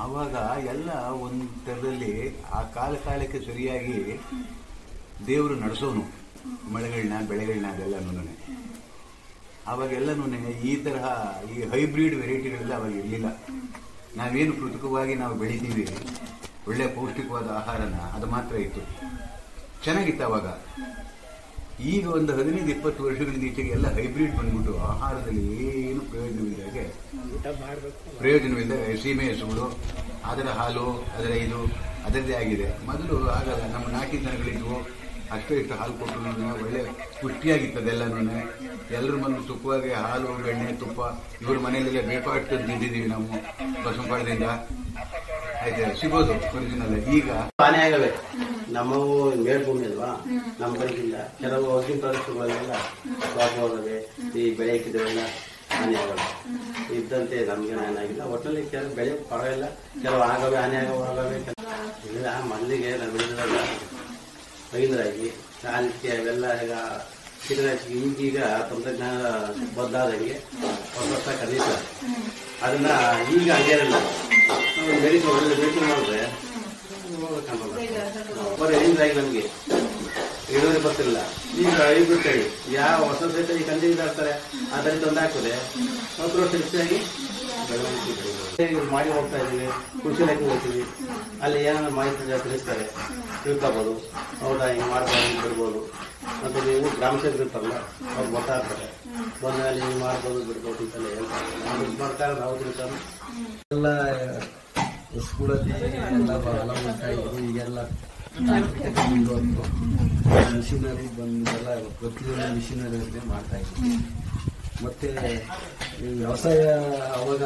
ಆವಾಗ ಎಲ್ಲ ಒಂದು ಥರದಲ್ಲಿ ಆ ಕಾಲ ಕಾಲಕ್ಕೆ ಸರಿಯಾಗಿ ದೇವರು ನಡೆಸೋನು ಮಳೆಗಳನ್ನ ಬೆಳೆಗಳನ್ನ ಅದೆಲ್ಲನೂ ಅವಾಗೆಲ್ಲನೂ ಈ ತರಹ ಈ ಹೈಬ್ರಿಡ್ ವೆರೈಟಿಗಳೆಲ್ಲ ಅವಾಗ ಇರಲಿಲ್ಲ. ನಾವೇನು ಕೃತಕವಾಗಿ ನಾವು ಬೆಳಿತೀವಿ, ಒಳ್ಳೆ ಪೌಷ್ಟಿಕವಾದ ಆಹಾರನ, ಅದು ಮಾತ್ರ ಇತ್ತು. ಚೆನ್ನಾಗಿತ್ತು ಅವಾಗ ಈಗ ಒಂದು ಹದಿನೈದು ಇಪ್ಪತ್ತು ವರ್ಷಗಳಿಂದ ಈಚೆಗೆ ಎಲ್ಲ ಹೈಬ್ರಿಡ್ ಬಂದ್ಬಿಟ್ಟು ಆಹಾರದಲ್ಲಿ ಏನು ಹಾಗೆ. ಪ್ರಯೋಜನವಿಲ್ಲದೆ ಸೀಮೆ ಹೆಸರುಗಳು ಅದರ ಹಾಲು ಅದರ ಇದು ಅದರದೇ ಆಗಿದೆ. ಮೊದಲು ಆಗಲ್ಲ ನಮ್ಮ ನಾಟಿ ದನಗಳಿದ್ವು. ಅಷ್ಟೇ ಇಷ್ಟು ಹಾಲು ಕೊಟ್ಟರು ಒಳ್ಳೆ ಪುಷ್ಟಿಯಾಗಿತ್ತು ಅದೆಲ್ಲನೂ ಎಲ್ಲರ ಮನೆ ತುಪ್ಪವಾಗಿ ಹಾಲು ಬೆಣ್ಣೆ ತುಪ್ಪ ಇವ್ರ ಮನೆಯಲ್ಲೆಲ್ಲ ಬೇಕಾಷ್ಟು ತಿಂದಿದ್ದೀವಿ ನಾವು ಬಸಂಪಾಳದಿಂದ ಸಿಗೋದು ಒರಿಜಿನಲ್ ಈಗ. ಹಾನಿ ಆಗವೆ ನಮ್ಮವು ಮೇಲ್ಭೂಮಿ ಅಲ್ವಾ? ನಮ್ಮ ಬಂದಿಲ್ಲ ಕೆಲವು ಅಗ್ನಿ ಪ್ರದೇಶಗಳೆಲ್ಲ ಹೋಗವೆ ಈ ಬೆಳೆ ಹಾಕಿದವೆಲ್ಲ ಹಾನಿ ಆಗಲ್ಲ. ಇದ್ದಂತೆ ನಮ್ಗೆ ಏನಾಗಿಲ್ಲ ಒಟ್ಟಲ್ಲಿ ಕೆಲವು ಬೆಳೆ ಪರವಾಗಿಲ್ಲ. ಕೆಲವು ಆಗವೆ, ಹಾನಿ ಆಗವೆ ಇಲ್ಲ ಮೊದಲಿಗೆ ನಾನು ಬೆಳೆದಿರಲ್ಲ ರೈತರಾಗಿ ಕಾಲಿಕೆ ಅವೆಲ್ಲ ಈಗ ಕೀಟನಾಶಕ ಈಗೀಗ ತಂತ್ರಜ್ಞಾನ ಬದಲಾದಂಗೆ ಹೊಸ ಹೊಸ ಕಲಿತಾರೆ. ಅದನ್ನ ಈಗ ಹಂಗೆ ಇರಲ್ಲ ಮೆಡಿಸಿನ್ ಒಳ್ಳೆ ಮೆಡಿಸಿನ್ ಮಾಡಿದ್ರೆ ಬರೀ ಏನಿದಾಗಿ ನಮಗೆ. ಇಳುವರಿ ಬರ್ತಿಲ್ಲ. ಈಗ ಐದು ಹೇಳಿ ಯಾವ ಹೊಸ ಸಹಿತ ಈ ಕಂದಿಯಿಂದ ಹಾಕ್ತಾರೆ ಅದರಿಂದ ಒಂದಾಗ್ತದೆ ಹತ್ತು ವರ್ಷ ಹೆಚ್ಚಾಗಿ ಬೆಳವಣಿಗೆ ಮಾಡಿ ಹೋಗ್ತಾ ಇದ್ದೀವಿ ಕೃಷಿ ಇಲಾಖೆ ಹೋಗ್ತೀವಿ ಅಲ್ಲಿ ಏನಾದ್ರು ಮಾಹಿತಿ ತಿಳಿಸ್ತಾರೆ. ತಿಳ್ಕೊಬೋದು. ಹೌದಾ, ಹಿಂಗೆ ಮಾಡ್ತಾರೆ ಹಿಂಗೆ ಬಿಡ್ಬೋದು ಮತ್ತೆ ನೀವು ಗ್ರಾಮ ಸೇವೆ ಇರ್ತಾರಲ್ಲ, ಅವ್ರು ಗೊತ್ತಾಗ್ತಾರೆ. ಬಂದಾಗ ಹಿಂಗೆ ಮಾಡ್ಬೋದು, ಬಿಡ್ಬೋದು ಅಂತೆಲ್ಲ ಹೇಳ್ತಾರೆ. ನಾವು ಇದು ಮಾಡ್ತಾರೆ ಹೌದು ಇರ್ತಾರೆ ಎಲ್ಲ ಸ್ಕೂಲಲ್ಲಿ ಎಲ್ಲ ಮಾಡ್ತಾ ಇದ್ರು ಈಗೆಲ್ಲ ಮಿಷಿನರಿ ಬಂದೆಲ್ಲ ಪ್ರತಿಯೊಂದು ಮಾಡ್ತಾ ಇದ್ದೀವಿ. ಮತ್ತೆ ವ್ಯವಸಾಯ ಅವಾಗ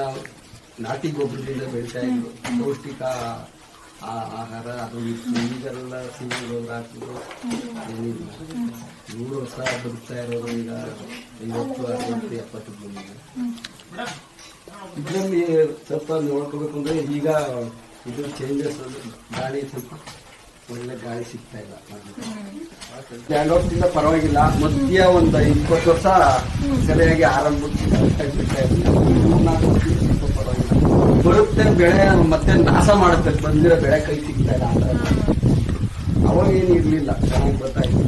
ನಾಟಿ ಗೊಬ್ಬರದಿಂದ ಬೆಳೀತಾ ಇದ್ರು. ಪೌಷ್ಟಿಕ ಆಹಾರ, ಅದು ಈಗೆಲ್ಲ ಸಿಹಿ ಗೊಬ್ಬರ ಹಾಕಿದ್ರು ನೂರು ವರ್ಷ ಬದುಕ್ತಾ ಇರೋದು ಈಗ ಐವತ್ತು, ಅರವತ್ತು, ಎಪ್ಪತ್ತು ಬಂದಿದೆ ಇದರಲ್ಲಿ ಸ್ವಲ್ಪ ನೋಡ್ಕೋಬೇಕು ಅಂದ್ರೆ ಈಗ ಇದ್ರ ಚೇಂಜಸ್ ಗಾಳಿ ಸ್ವಲ್ಪ ಒಳ್ಳೆ ಗಾಳಿ ಸಿಗ್ತಾ ಇಲ್ಲ ಬ್ಯಾಂಗ್ಳೂರ್ ಪರವಾಗಿಲ್ಲ. ಮಧ್ಯ ಒಂದು ಇಪ್ಪತ್ತು ವರ್ಷ ಸರಿಯಾಗಿ ಆರಂಭ ಬಿಡ್ತಾ ಇರಲಿಲ್ಲ ಮೂರ್ನಾಲ್ಕು ವರ್ಷದಿಂದ ಸ್ವಲ್ಪ ಪರವಾಗಿಲ್ಲ ಬರುತ್ತೆ ಬೆಳೆ ಮತ್ತೆ ನಾಶ ಮಾಡುತ್ತೆ. ಬಂದಿರೋ ಬೆಳೆ ಕೈ ಸಿಗ್ತಾ ಇಲ್ಲ ಆ ಥರ. ಅವಾಗ ಏನು ಇರ್ಲಿಲ್ಲ. ಚೆನ್ನಾಗಿ ಗೊತ್ತಾಯ್ತು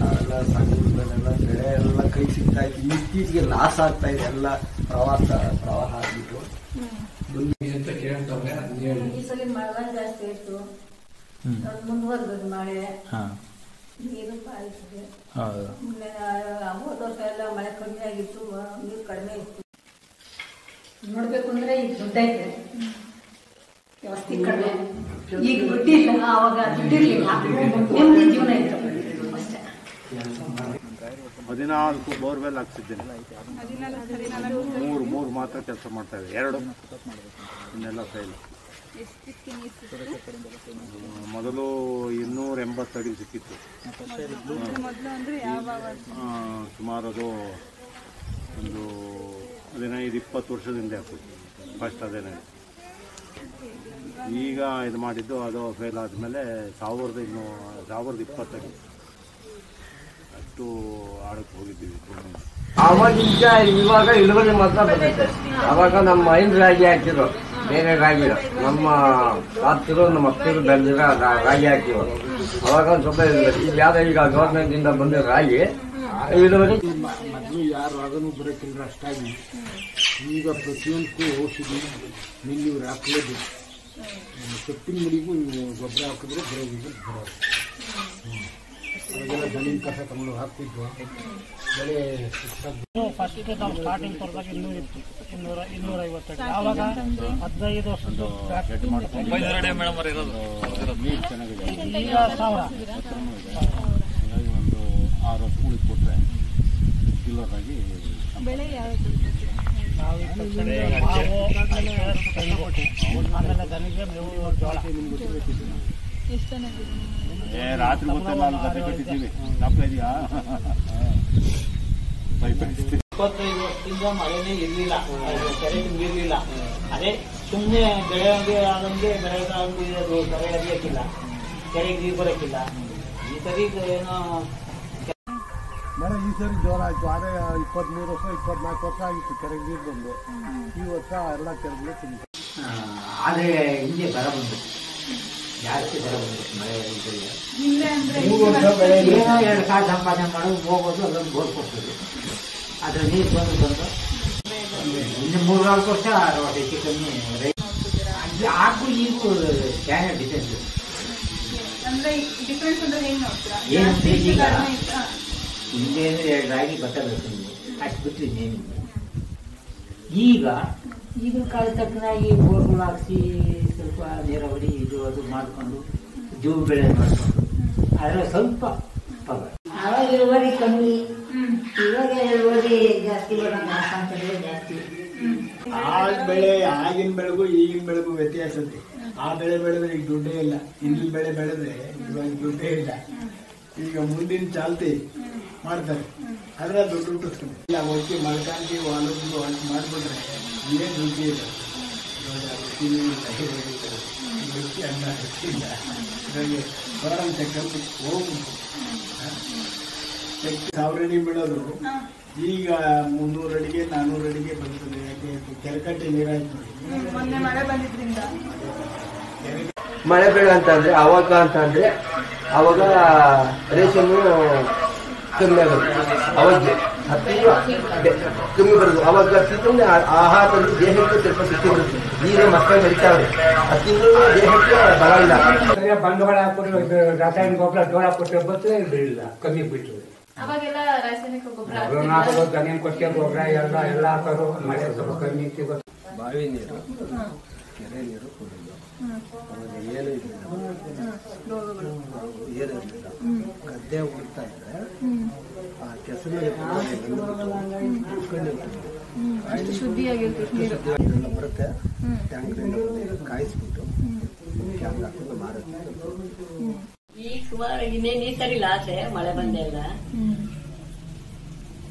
ನಾವೆಲ್ಲ ಸಣ್ಣದಲ್ಲೆಲ್ಲ ಬೆಳೆ ಎಲ್ಲ ಕೈ ಸಿಗ್ತಾ ಇತ್ತು. ಇತ್ತೀಚೆಗೆ ಲಾಸ್ ಆಗ್ತಾ ಇದೆ. ಎಲ್ಲ ಪ್ರವಾಸ ಪ್ರವಾಹ ಆಗ್ಬಿಟ್ಟು. ಅಂತ ಕೇಳ್ತವ್ರೆ. ಸಲ ಮಳೆ. ಜಾಸ್ತಿ ನೀರು ಪಾಲಿಸಿದೆ ಹೌದು. ವರ್ಷ ಎಲ್ಲ ಮಳೆ ಕಡಿಮೆ ಆಗಿತ್ತು ನೀರು ಕಡಿಮೆ ಇತ್ತು. ನೋಡ್ಬೇಕು ಅಂದ್ರೆ ಈಗ ದುಡ್ಡೈತೆ ವ್ಯವಸ್ಥೆ ಕಡಿಮೆ. ಈಗ ದುಡ್ಡಿಲ್ಲ ಆವಾಗ ದುಡ್ಡಿರ್ಲಿಲ್ಲ. ನೆಮ್ಮದಿ ಜೀವನ ಇತ್ತು. ಅಷ್ಟೇ. ಹದಿನಾಲ್ಕು ಬೋರ್ವೆಲ್ ಹಾಕ್ಸಿದ್ದೇನೆ. ಮೂರು ಮೂರು ಮಾತ್ರ ಕೆಲಸ ಮಾಡ್ತಾ ಇದೆ ಎರಡು. ಇನ್ನೆಲ್ಲ ಫೈಲ್ ಮೊದಲು ಇನ್ನೂರ ಎಂಬತ್ತು ಅಡಿ ಸಿಕ್ಕಿತ್ತು. ಸುಮಾರು ಅದು ಒಂದು ಹದಿನೈದು ಇಪ್ಪತ್ತು ವರ್ಷದಿಂದ ಆಗ್ತಿತ್ತು ಫಸ್ಟ್ ಅದೇನೇ ಈಗ ಇದು ಮಾಡಿದ್ದು ಅದು ಫೇಲ್ ಆದಮೇಲೆ ಸಾವಿರದ ಇನ್ನೂ ಸಾವಿರದ ಇಪ್ಪತ್ತಡಿ ಅಷ್ಟು ಆಡಕ್ಕೆ ಹೋಗಿದ್ದೀವಿ. ಅವಾಗ ಅವಾಗಿಂದ ಇವಾಗ ಇಳುವರಿ ಮಾತ್ರ ಬರುತ್ತೆ ಅವಾಗ ನಮ್ಮ ಮೈಂಡ್ ರಾಗಿ ಹಾಕಿದ್ರು ಬೇರೆ ರಾಗಿ ನಮ್ಮ ತಾತರು ನಮ್ಮ ಅಪ್ಪರು ಬೆಳೆದಿರೋ ರಾಗಿ ಹಾಕಿವ ಅವಾಗ ಒಂದು ಸ್ವಲ್ಪ ಇಲ್ಲಿ ಯಾವ್ದು ಈಗ ಗೌರ್ಮೆಂಟ್ ಇಂದ ಬಂದಿರೋ ರಾಗಿ ಇಳುವರಿ ಮೊದಲು ಯಾರು ರಾಗನೂ ಬರೋಕ್ಕಿಲ್ಲ ಅಷ್ಟಾಗಿ. ಈಗ ಪ್ರತಿಯೊಂದಕ್ಕೂ ಔಷಧಿ ನೀವು ಹಾಕಲೇಬೇಕು. ಸೊಪ್ಪಿನ ಮುಡಿಗೂ ಗೊಬ್ಬರ ಹಾಕಿದ್ರೆ ಬರೋದಿಲ್ಲ ಬರೋದು ಅವಾಗೆಲ್ಲ ದನಿನ ಕಸ ತಗೊಂಡು ಹಾಕ್ತಿದ್ವು. ಬೆಳೆ ಫಸ್ಟ್ ನಾವು ಸ್ಟಾರ್ಟಿಂಗ್ ತೋರಿದಾಗ ಇನ್ನೂರ ಇತ್ತು. ಇನ್ನೂರ ಇನ್ನೂರ ಐವತ್ತು ಆವಾಗ ಹದಿನೈದು ವರ್ಷದ ನೀರು ಚೆನ್ನಾಗಿದೆ ಈಗ ಸಾವಿರ. ಹಾಗಾಗಿ ಒಂದು ಆರು ವರ್ಷ ಉಳಿದು ಕೊಟ್ಟರೆ ರೆಗ್ಯುಲರ್ ಬೆಳೆ ಮಾವು, ಆಮೇಲೆ ದನಿಗೆ ಮೇವು ಜೋಳ ಏ ರಾತ್ರಿ ಹೊತ್ತೆಲ್ಲ ಅಲ್ಲಿ ಗದ್ದೆ ಕಟ್ಟಿದ್ದೀವಿ. ಜ್ಞಾಪಕ ಇದೆಯಾ. ಇಪ್ಪತ್ತೈದು ವರ್ಷದಿಂದ ಮಳೆನೇ ಇರ್ಲಿಲ್ಲ. ಕೆರೆ ತುಂಬಿರ್ಲಿಲ್ಲ ಅದೇ ಸುಮ್ಮನೆ ಬೆಳೆಗೆ ಆದಂಗೆ ಬೆಳೆಗೆ ಅದು ಕೆರೆ ಹರಿಯಕ್ಕಿಲ್ಲ. ಕೆರೆಗೆ ನೀರು ಬರೋಕ್ಕಿಲ್ಲ. ಈ ಸರಿ ಏನೋ ಮೇಡಮ್ ಈ ಸರಿ ಜೋರ ಆಯ್ತು. ಆದ್ರೆ ಇಪ್ಪತ್ಮೂರು ವರ್ಷ ಇಪ್ಪತ್ನಾಲ್ಕು ವರ್ಷ ಆಗಿತ್ತು ಕೆರೆಗೆ ನೀರು ಬಂದು. ಈ ವರ್ಷ ಎಲ್ಲ ಕೆರೆಗಳು ತುಂಬ ಆದರೆ ಹಿಂಗೆ ಹಿಂದೆ ಬರ ಬಂದು ಜಾಸ್ತಿ ಬರ ಮಳೆ ಇದೆಲ್ಲ ಏನೋ ಎರಡು ಕಾಳು ಸಂಪಾದನೆ ಮಾಡೋದು ಹೋಗೋದು ಅದೊಂದು ಬೋರ್ ಕೊಡ್ತದೆ ಅದ್ರ ನೀರು ಬಂದು ಬಂದು ಇನ್ನು ಮೂರು ನಾಲ್ಕು ವರ್ಷ ಹೆಚ್ಚು ಕಮ್ಮಿ ರೈತ ಹಾಗೂ ಈಗೂ ಚಾನ ಡಿಫೆನ್ಸ್ ಅಂದ್ರೆ ಡಿಫ್ರೆನ್ಸ್ ಅಂದ್ರೆ ಹೆಂಗ್ ಏನು ಈಗ? ಹಿಂದೆ ಅಂದ್ರೆ ಎರಡು ರಾಗಿ ಭತ್ತ ನಿಮಗೆ ಅಷ್ಟು ಬಿಟ್ಟು ಇನ್ನೇನಿಲ್ಲ ಈಗ ಈಗಿನ ಕಾಲ ತಕ್ಕನಾಗಿ ಬೋರ್ಗಳು ಹಾಕ್ಸಿ ಸ್ವಲ್ಪ ನೀರಾವರಿ ಇದು ಅದು ಮಾಡಿಕೊಂಡು ಜೀವ ಬೆಳೆ ಮಾಡಿಕೊಂಡು ಆದರೆ ಸ್ವಲ್ಪ ಅವಾಗ ಆವಾಗ ಇಳುವರಿ ಕಮ್ಮಿ. ಇವಾಗ ಇಳುವರಿ ಜಾಸ್ತಿ ಬರೋದು ಜಾಸ್ತಿ. ಆಗ ಬೆಳೆ ಆಗಿನ ಬೆಳೆಗೂ ಈಗಿನ ಬೆಳೆಗೂ ವ್ಯತ್ಯಾಸ ಇದೆ. ಆ ಬೆಳೆ ಬೆಳೆದ್ರೆ ಈಗ ದುಡ್ಡೇ ಇಲ್ಲ. ಇಲ್ಲಿ ಬೆಳೆ ಬೆಳೆದ್ರೆ ಇವಾಗ ದುಡ್ಡೇ ಇಲ್ಲ. ಈಗ ಮುಂದಿನ ಚಾಲ್ತಿ ಮಾಡ್ತಾರೆ. ಆದರೆ ದುಡ್ಡು ಹುಟ್ಟಿಸ್ತಾರೆ ಇಲ್ಲ ಒಕ್ಕಿ ಮಳ್ಕಾಂತಿ ಹೊಲದ್ದು ಹೊಲ್ದು ಮಾಡ್ಬಿಟ್ರೆ ಏನ್ ದುಡ್ಡು ಇಲ್ಲ. ಇವಾಗ ರುಚಿ ಅನ್ನ ಹೆಚ್ಚಿಲ್ಲ. ಹಾಗೆ ಇದ್ರಾಗೆ ಫಾರಂ ತಕ್ಕಂತ ಹೋಗ್ಬಿಟ್ಟು ಚೆಕ್ ಸಾವಿರ ಅಡಿ ಬಿಡೋದು ಈಗ ಮುನ್ನೂರು ಅಡಿಗೆ ನಾನ್ನೂರು ಅಡಿಗೆ ಬರ್ತದೆ. ಯಾಕೆ? ಕೆರೆಕಟ್ಟೆ ನೀರಾಯ್ತು ನೋಡಿ ಮೊನ್ನೆ ಮಳೆ ಬಂದಿದ್ರಿಂದ. ಮಳೆ ಬೆಳೆ ಅಂತ ಅಂದ್ರೆ ಅವಾಗ ಅಂತ ಅಂದ್ರೆ ಅವಾಗ ರೇಷನ್ ಕಮ್ಮಿ ಆಗುತ್ತೆ ಅವಾಗ ಹತ್ತಿ ಕಮ್ಮಿ ಬರೋದು. ಅವಾಗ ತಿಂದ್ರೆ ಆಹಾರದಲ್ಲಿ ದೇಹಕ್ಕೆ ಸ್ವಲ್ಪ ಸಿಕ್ಕಿ ಬರುತ್ತೆ. ಈಗ ಮಕ್ಕಳು ಬೆಳಿತಾವ್ರಿ ಅದು ತಿಂಗಳು ದೇಹಕ್ಕೆ ಬಲ ಇಲ್ಲ ಬಂಡವಾಳ ಹಾಕಿದ್ರೆ ರಾಸಾಯನಿಕ ಗೊಬ್ಬರ ಜೋಳ ಕೊಟ್ಟರೆ ಬರ್ತದೆ ಬೆಳಿಲ್ಲ ಕಮ್ಮಿ ಬಿಟ್ಟು ಅವಾಗೆಲ್ಲ ರಾಸಾಯನಿಕ ಗೊಬ್ಬರ ಗೊಬ್ಬರ ಹಾಕೋದು ಕೊಟ್ಟೆ ಗೊಬ್ಬರ ಎಲ್ಲ ಎಲ್ಲ ಹಾಕೋರು ಮಳೆ ಸ್ವಲ್ಪ ಕಮ್ಮಿ ಸಿಗೋದು ಬಾವಿ ನೀರು ಕೆರೆ ನೀರು ಕುಡಿಲ್ಲ ಏನು ಇರಲಿಲ್ಲ ಏನು ಇರಲಿಲ್ಲ ಗದ್ದೆ ಉಡ್ತಾ ಇದ್ರೆ ಆ ಕೆಸರು ಇದೆಲ್ಲ ಬರುತ್ತೆ. ಟ್ಯಾಂಕ್ರಿಂದ ಕಾಯಿಸ್ಬಿಟ್ಟು ಕ್ಯಾನ್ ಹಾಕೊಂಡು ಮಾರುತ್ತೆ. ಈಗ ಸುಮಾರು ಇನ್ನೇನು ಈ ಸರಿ ಲಾಸೆ ಮಳೆ ಬಂದೆಲ್ಲ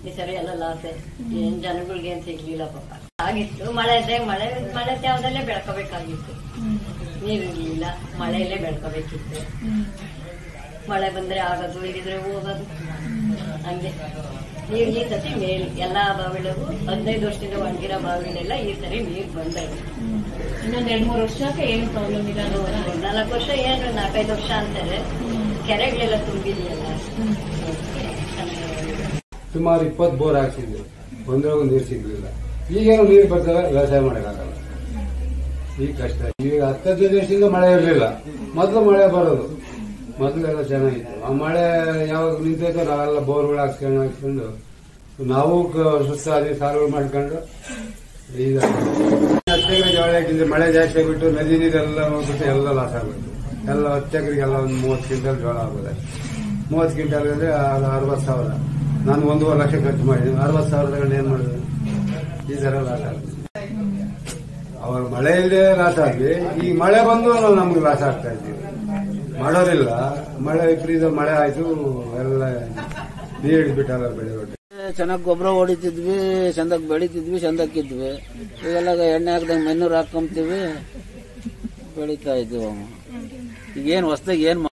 ಈ ಸರಿ ಎಲ್ಲ ಲಾಸೆ ಏನ್ ಜನಗಳಿಗೆ ಏನ್ ಸಿಗ್ಲಿಲ್ಲ ಪಾಪ. ಆಗಿತ್ತು ಮಳೆ ಮಳೆ ಮಳೆ ತ್ಯಾವದಲ್ಲೇ ಬೆಳ್ಕೋಬೇಕಾಗಿತ್ತು. ನೀರಿರ್ಲಿಲ್ಲ ಮಳೆಯಲ್ಲೇ ಬೆಳ್ಕೋಬೇಕಿತ್ತು. ಮಳೆ ಬಂದ್ರೆ ಆಗೋದು ಇಲ್ಲಿದ್ರೆ ಹೋಗೋದು. ಹಂಗೆ. ನೀರು ಈ ಸತಿ ಮೇಲ್ ಎಲ್ಲಾ ಬಾವಿಗಳಿಗೂ ಹದಿನೈದು ವರ್ಷದಿಂದ ಒಣಗಿರೋ ಬಾವಿಗಳೆಲ್ಲ ಈ ಸರಿ ನೀರು ಬಂದವು ಇನ್ನೊಂದ್ ಎರಡ್ ಮೂರ್ ವರ್ಷಕ್ಕೆ ಏನು ಪ್ರಾಬ್ಲಮ್ ಇಲ್ಲ ನಾಲ್ಕು ವರ್ಷ ಏನು ನಾಲ್ಕೈದು ವರ್ಷ ಅಂತಾರೆ. ಕೆರೆಗಳೆಲ್ಲ ತುಂಬಿದೆಯಲ್ಲ. ಸುಮಾರು ಇಪ್ಪತ್ತು ಬೋರ್ ಹಾಕ್ಸಿದ್ವಿ. ಒಂದ್ರೊಳಗೂ ನೀರು ಸಿಗ್ಲಿಲ್ಲ. ಈಗೇನು ನೀರು ಬರ್ತಾರೆ ವ್ಯವಸಾಯ ಮಾಡೋಕ್ಕಾಗಲ್ಲ ಈಗ ಕಷ್ಟ. ಈಗ ಹತ್ತೈದು ವರ್ಷದಿಂದ ಮಳೆ ಇರಲಿಲ್ಲ. ಮೊದಲು ಮಳೆ ಬರೋದು. ಮೊದಲೆಲ್ಲ ಚೆನ್ನಾಗಿತ್ತು ಆ ಮಳೆ ಯಾವಾಗ ನಿಂತೈತೋ ನಾವೆಲ್ಲ ಬೋರ್ಗಳು ಹಾಕ್ಸ್ಕೊಂಡು ಹಾಕ್ಸ್ಕೊಂಡು ನಾವು ಸುಸ್ತಾದಿ ಸಾಲುಗಳು ಮಾಡ್ಕೊಂಡು ಈಗ ಹತ್ತು ಎಕರೆ ಜೋಳ ಹಾಕಿದ್ರೆ ಮಳೆ ಜಾಸ್ತಿ ಆಗಿಬಿಟ್ಟು ನದಿ ನೀರೆಲ್ಲ ಹೋಗ್ಬಿಟ್ಟು ಎಲ್ಲ ಲಾಸ್ ಆಗ್ಬಿಟ್ಟು ಎಲ್ಲ ಹತ್ತು ಎಕರೆಗೆಲ್ಲ ಒಂದು ಮೂವತ್ತು ಕ್ವಿಂಟಲ್ ಜೋಳ ಆಗೋದೆ ಮೂವತ್ತು ಕ್ವಿಂಟಲ್ ಅಂದ್ರೆ ಅದು ಅರವತ್ತು ಸಾವಿರ. ನಾನು ಒಂದೂವರೆ ಲಕ್ಷ ಖರ್ಚು ಮಾಡಿದ್ದೀನಿ. ಅರವತ್ತು ಸಾವಿರ ತಗೊಂಡು ಏನ್ ಮಾಡಿದೆ? ಈ ಥರ ಲಾಸ್ ಆಗುತ್ತೆ ಅವಾಗ ಮಳೆ ಇಲ್ಲದೆ ಲಾಸ್ ಆಗಿ ಈ ಮಳೆ ಬಂದು ನಮ್ಗೆ ಲಾಸ್ ಆಗ್ತಾ ಇದ್ದೀವಿ. ಮಾಡೋರಿಲ್ಲ. ಮಳೆ ವಿಪರೀತ ಮಳೆ ಆಯ್ತು ಎಲ್ಲ ನೀರು ಹಿಡಿದ್ಬಿಟ್ಟಲ್ಲ ಬೆಳೆ ಒಟ್ಟು. ಚೆನ್ನಾಗಿ ಗೊಬ್ಬರ ಹೊಡಿತಿದ್ವಿ ಚಂದಾಗಿ ಬೆಳಿತಿದ್ವಿ ಚಂದಕ್ಕಿದ್ವಿ ಇವೆಲ್ಲ ಎಣ್ಣೆ ಹಾಕ್ದಂಗೆ ಮೆನ್ನೂರು ಹಾಕೊಂತೀವಿ ಬೆಳೀತಾ ಇದ್ವಿ. ಈಗೇನು ಹೊಸ್ದಾಗಿ ಏನು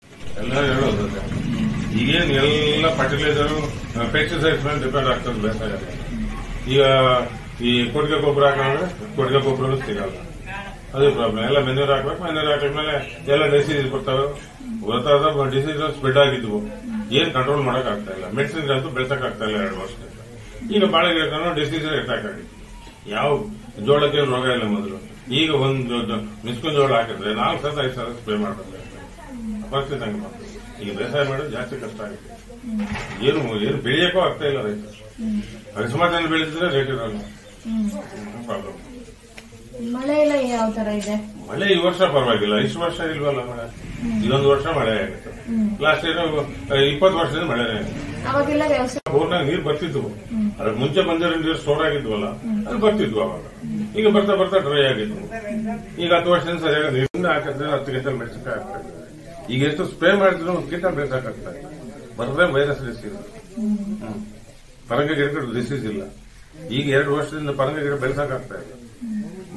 ಎಲ್ಲ ಹೇಳೋದು ಈಗೇನು ಎಲ್ಲ ಫರ್ಟಿಲೈಸರ್ ಪೆಸ್ಟಿಸೈಡ್ಸ್ ಮೇಲೆ ಡಿಪೆಂಡ್ ಆಗ್ತದೆ ಬೇಸಾಯ ಈಗ ಈ ಕೊಟ್ಟಿಗೆ ಗೊಬ್ಬರ ಹಾಕೊಂಡ್ರೆ ಕೊಟ್ಟಿಗೆ ಗೊಬ್ಬರ ಸಿಗಲ್ಲ. ಅದೇ ಪ್ರಾಬ್ಲಮ್ ಎಲ್ಲ ಮೆನ್ಯೂರ್ ಹಾಕ್ಬೇಕು ಮೆನ್ಯೂರ್ ಹಾಕಿದ್ಮೇಲೆ ಎಲ್ಲ ಡಿಸೀಸ್ ಬರ್ತಾವೆ ಗೊತ್ತಾದ ಡಿಸೀಸ್ ಸ್ಪ್ರೆಡ್ ಆಗಿದ್ವು. ಏನ್ ಕಂಟ್ರೋಲ್ ಮಾಡಕ್ ಆಗ್ತಾ ಇಲ್ಲ. ಮೆಡಿಸಿನ್ ಅಂತೂ ಬೆಳ್ಸಕ್ ಆಗ್ತಾ ಇಲ್ಲ ಎರಡು ವರ್ಷದಿಂದ. ಈಗ ಬಾಳೆ ಗಿಡಕ್ಕೂ ಡಿಸೀಸ್ ಅಟ್ಯಾಕ್ ಆಗಿದೆ ಯಾವ ಜೋಳಕ್ಕೆ ರೋಗ ಇಲ್ಲ ಮೊದಲು. ಈಗ ಒಂದು ಮಿಸ್ಕಿನ ಜೋಳ ಹಾಕಿದ್ರೆ ನಾಲ್ಕು ಸತ ಐದು ಸಾವಿರ ಸ್ಪ್ರೇ ಮಾಡ್ಬೇಕು ಪರಿಸ್ಥಿತಿ ಹಂಗೆ. ಈಗ ಬೇಸಾಯ ಮಾಡೋದು ಜಾಸ್ತಿ ಕಷ್ಟ ಆಗಿದೆ ಏನು ಏನು ಬೆಳೆಯಕ್ಕೂ ಆಗ್ತಾ ಇಲ್ಲ ರೈತ ಅಕಸ್ಮಾತ್ ಬೆಳೆದಿದ್ರೆ ರೇಟ್ ಇರಲ್ಲ. ಪ್ರಾಬ್ಲಮ್ ಮಳೆ ಎಲ್ಲ ಯಾವ ತರ ಇದೆ? ಮಳೆ ಈ ವರ್ಷ ಪರವಾಗಿಲ್ಲ. ಇಷ್ಟು ವರ್ಷ ಇಲ್ವಲ್ಲ ಮಳೆ? ಇನ್ನೊಂದು ವರ್ಷ ಮಳೆ ಆಗುತ್ತೆ. ಲಾಸ್ಟ್ ಇಯರ್ ಇಪ್ಪತ್ತು ವರ್ಷದಿಂದ ಮಳೆ ಬೋರ್ನಾಗ ನೀರು ಬರ್ತಿದ್ವು. ಅದಕ್ಕೆ ಮುಂಚೆ ಬಂದಿರೋ ನೀರು ಸ್ಟೋರ್ ಆಗಿದ್ವಲ್ಲ ಅದು ಬರ್ತಿದ್ವು ಅವಾಗ. ಈಗ ಬರ್ತಾ ಬರ್ತಾ ಡ್ರೈ ಆಗಿದ್ವು ಈಗ ಹತ್ತು ವರ್ಷದಿಂದ ಸರಿಯಾಗಿ ನೀರಿಂದ ಹಾಕಿದ್ರೆ ಹತ್ತು ಕ್ವಿಂಟಲ್ ಮೆಣಸಿನಕಾಯಿ ಆಗ್ತಾ ಇದೆ ಈಗ ಎಷ್ಟು ಸ್ಪ್ರೇ ಮಾಡಿದ್ರು ಒಂದು ಗಿಂತ ಬೆಳೆಸಕ್ಕಾಗ್ತಾ ಇಲ್ಲ ಬರದೇ ವೈರಸ್ ಡಿಸೀಸ್ ಪರಂಗ ಗಿಡಗಳು ಡಿಸೀಸ್ ಇಲ್ಲ. ಈಗ ಎರಡು ವರ್ಷದಿಂದ ಪರಂಗ ಗಿಡ ಬೆಳೆಸಕ್ಕಾಗ್ತಾ ಇಲ್ಲ